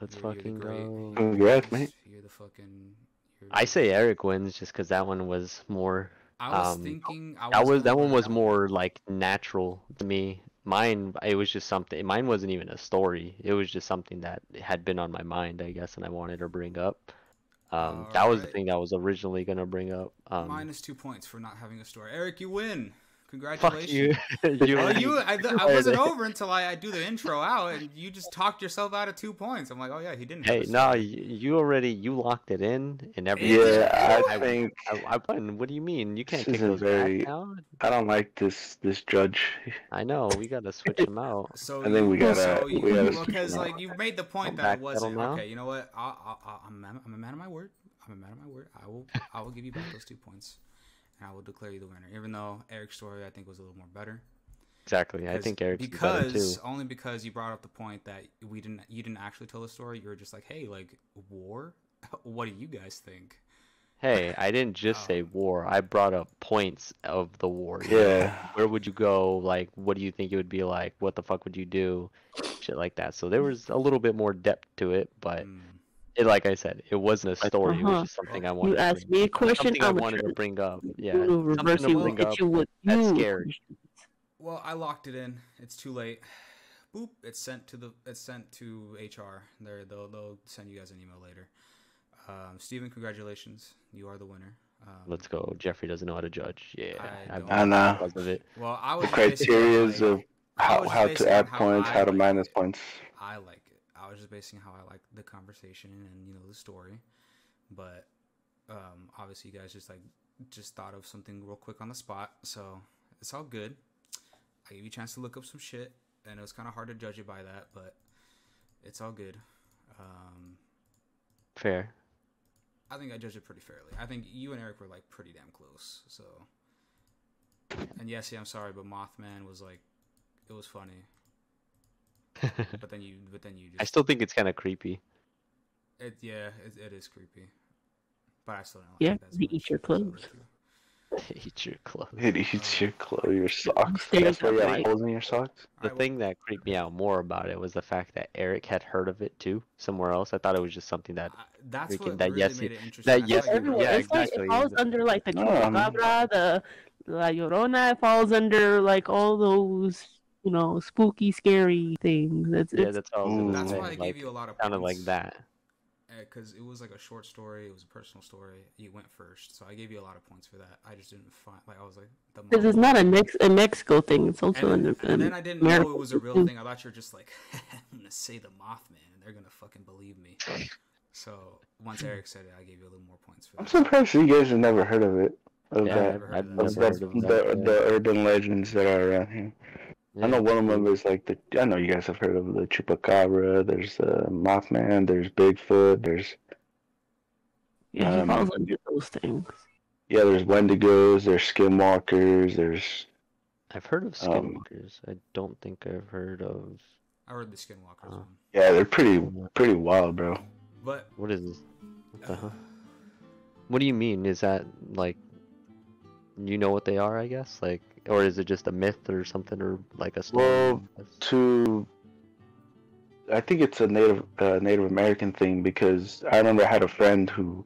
Let's You're- you're the fucking great- go. Congrats, you're- mate. You're the fucking. You're I say Erik wins just because that one was more. I was um, thinking. I That was that one was more like natural to me. Mine, it was just something. Mine wasn't even a story. It was just something that had been on my mind, I guess, and I wanted to bring up. Um, that was the thing that I was originally gonna bring up. Um, minus two points for not having a story. Erik, you win. Fuck Congratulations. you. you, oh, you I, I wasn't over until I, I do the intro out, and you just talked yourself out of two points. I'm like, oh yeah, he didn't. Hey, a no, you, you already you locked it in and everything. Yeah, I I- think I, I won. What do you mean? You can't This take isn't those very- back now. I don't like this this judge. I know. We gotta switch him out. So I think we gotta- so you, we gotta well, switch because it like you made the point Don't that it wasn't okay. You know what? I, I, I, I'm, a man- I'm a man of my word. I'm a man of my word. I will I will give you back those two points, and I will declare you the winner. Even though Erik's story I think was a little more better. Exactly. I think Erik's better too. because only because you brought up the point that we didn't you didn't actually tell the story. You were just like, hey, like war. What do you guys think? Hey, I didn't just say Um, war. I brought up points of the war. Yeah. Where would you go? Like, what do you think it would be like? What the fuck would you do? Shit like that. So there was a little bit more depth to it, but Mm. It, like I said, it wasn't a story. It Uh-huh. was just something I wanted. You to asked bring- me a question, I I would wanted to bring up. Yeah, you something reverse to bring up. you with That's scary. Well, I locked it in. It's too late. Boop! It's sent to the. It's sent to HR. They're, they'll they'll send you guys an email later. Um, Steven, congratulations. You are the winner. Um, Let's go. Jeffrey doesn't know how to judge. Yeah, I I've- don't. I know. because of it. Well, I The was basing it on, criterias like, of how, how to on add how points, I how to like minus it. points. I like it. I was just basing how I like the conversation and you know the story, but um, obviously you guys just like just thought of something real quick on the spot, so it's all good. I gave you a chance to look up some shit, and it was kind of hard to judge it by that, but it's all good. Um, Fair. I think I judged it pretty fairly. I think you and Erik were like pretty damn close. So, and yes, yeah, I'm sorry, but Mothman was like, it was funny, but then you, but then you just, I still think it's kind of creepy. it, yeah, it, it is creepy, but I still don't. Like Yeah, it as they much, eat your clothes. Eat your clothes. It eats your clothes, your socks. Stares That's why you at have holes in your socks. The Alright, thing that creeped me out more about it was the fact that Erik had heard of it too somewhere else. I thought it was just something that well, I- that's freaking- what that really yes, made it interesting. that yes, feel like you- Everyone, yeah, it's like exactly. it falls under like the Um, chupacabra, the La Llorona. It falls under like all those you know spooky, scary things. It's, yeah, it's that's all I was gonna Ooh. that's why I gave you a lot of sounded points. like that. because it was like a short story. It was a personal story. You went first, so I gave you a lot of points for that. I just didn't find like I was like the. because it's not a Mex a Mexico thing. It's also And, in and then I didn't know it was a real thing. I thought you were just like, I'm gonna say the Mothman, and they're gonna fucking believe me. So once Erik said it, I gave you a little more points for That. I'm surprised you guys have never heard of it. Of Yeah, that. never heard I've of that. Of never that, heard of the, the urban legends that are around here. I know one of them is like the. I know you guys have heard of the chupacabra. There's uh, Mothman. There's Bigfoot. There's yeah, he um, falls under those things. yeah. There's Wendigos. There's Skinwalkers. There's I've heard of um, skinwalkers. I don't think I've heard of. I heard the Skinwalkers Oh. one, yeah. They're pretty pretty wild, bro. but What is this? What the uh, hell? What do you mean? Is that like you know what they are? I guess like, or is it just a myth or something, or like a story? Well, To I think it's a Native uh, Native American thing because I remember I had a friend who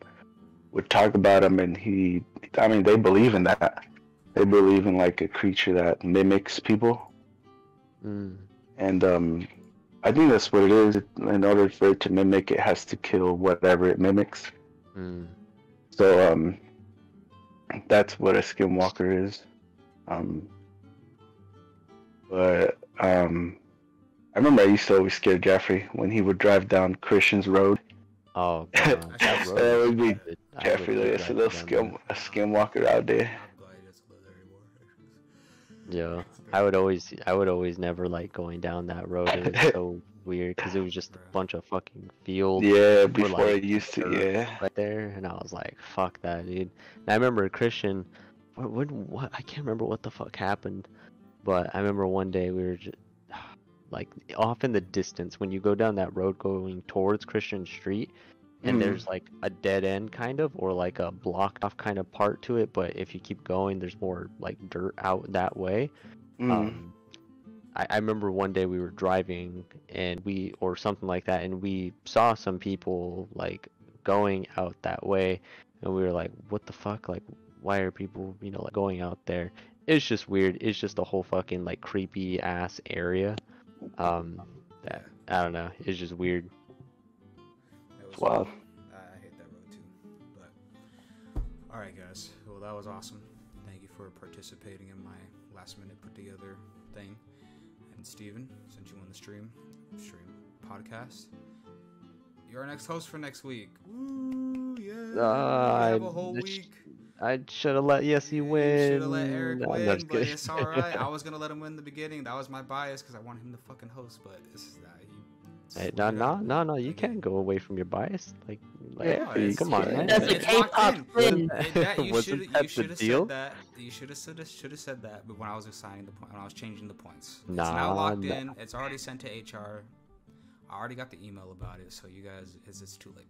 would talk about them, and he. I mean, they believe in that. They believe in like a creature that mimics people. Mm, And um, I think that's what it is. In order for it to mimic, it has to kill whatever it mimics. mm. So um, that's what a skinwalker is. Um, but um, I remember I used to always scare Jeffrey when he would drive down Christian's Road. Oh, God, that road That would be Jeffrey, like, it's a little skin, a skinwalker out there. I'm glad he doesn't live there anymore. actually. there. Yeah, I would always, I would always never like going down that road. It was so weird because it was just a bunch of fucking fields. Yeah, before like, I used to. Yeah. right there, and I was like, "Fuck that, dude." And I remember Christian. What, what? What? I can't remember what the fuck happened, but I remember one day we were just like off in the distance when you go down that road going towards Christian Street, and Mm. there's like a dead end kind of, or like a blocked off kind of part to it. But if you keep going, there's more like dirt out that way. Mm. Um, I, I remember one day we were driving and we or something like that, and we saw some people like going out that way, and we were like, "What the fuck? Like, why are people you know like going out there?" It's just weird. It's just a whole fucking like creepy ass area. Um, that I don't know. It's just weird. It was Wow. I, I hate that road too. But all right, guys. Well, that was awesome. Thank you for participating in my last minute put together thing. And Steven, since you won the stream, stream podcast, you're our next host for next week. Woo! Yeah. we Uh, have a whole this- week. I should have let Yesy win. Should have let Erik No, win, but kidding. it's all right. I was gonna let him win in the beginning. That was my bias because I wanted him to fucking host. But this is that. He, Hey, no, no, no, no! You can't go away from your bias. Like, like Yeah, it's- come on, man. That's a it's locked K-pop thing. That- you Wasn't should that you the should have deal? said that. You should have should have should have said that. But when I was assigning the point, when I was changing the points, it's now locked nah. in. It's already sent to HR. I already got the email about it, so you guys, it's, it's too late.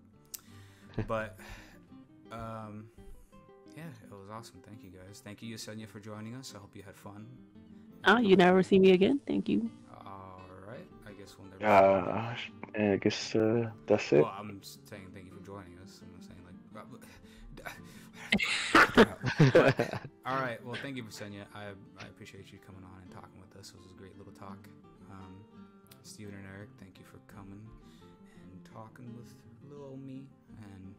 But, um, yeah, it was awesome. Thank you guys. Thank you, Yesenia, for joining us. I hope you had fun. Ah, you never see me again. Thank you. All right. I guess we'll never. Uh, I guess uh, that's it. well, I'm saying thank you for joining us. I'm saying like. All right. Well, thank you, Senya. I I appreciate you coming on and talking with us. It was a great little talk. Um, Steven and Erik, thank you for coming and talking with little old me. And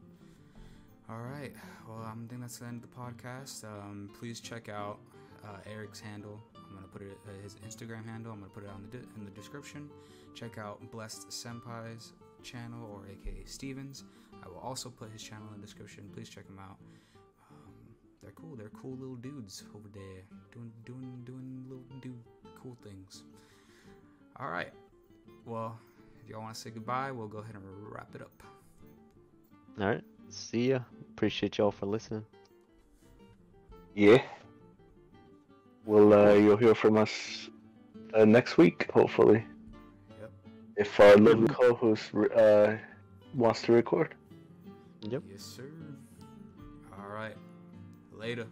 all right. Well, I think that's the end of the podcast. Um, please check out uh, Erik's handle. I'm gonna put it uh, his Instagram handle. I'm gonna put it on the di- in the description. Check out Blessed Senpai's channel or AKA Stevens. I will also put his channel in the description. Please check him out. Um, they're cool. They're cool little dudes over there doing doing doing little dude cool things. All right. Well, if y'all want to say goodbye, we'll go ahead and wrap it up. All right. See ya. Appreciate y'all for listening. Yeah. Well, uh, you'll hear from us uh, next week, hopefully. Yep. If our little co-host uh, wants to record. Yep. Yes, sir. All right. Later.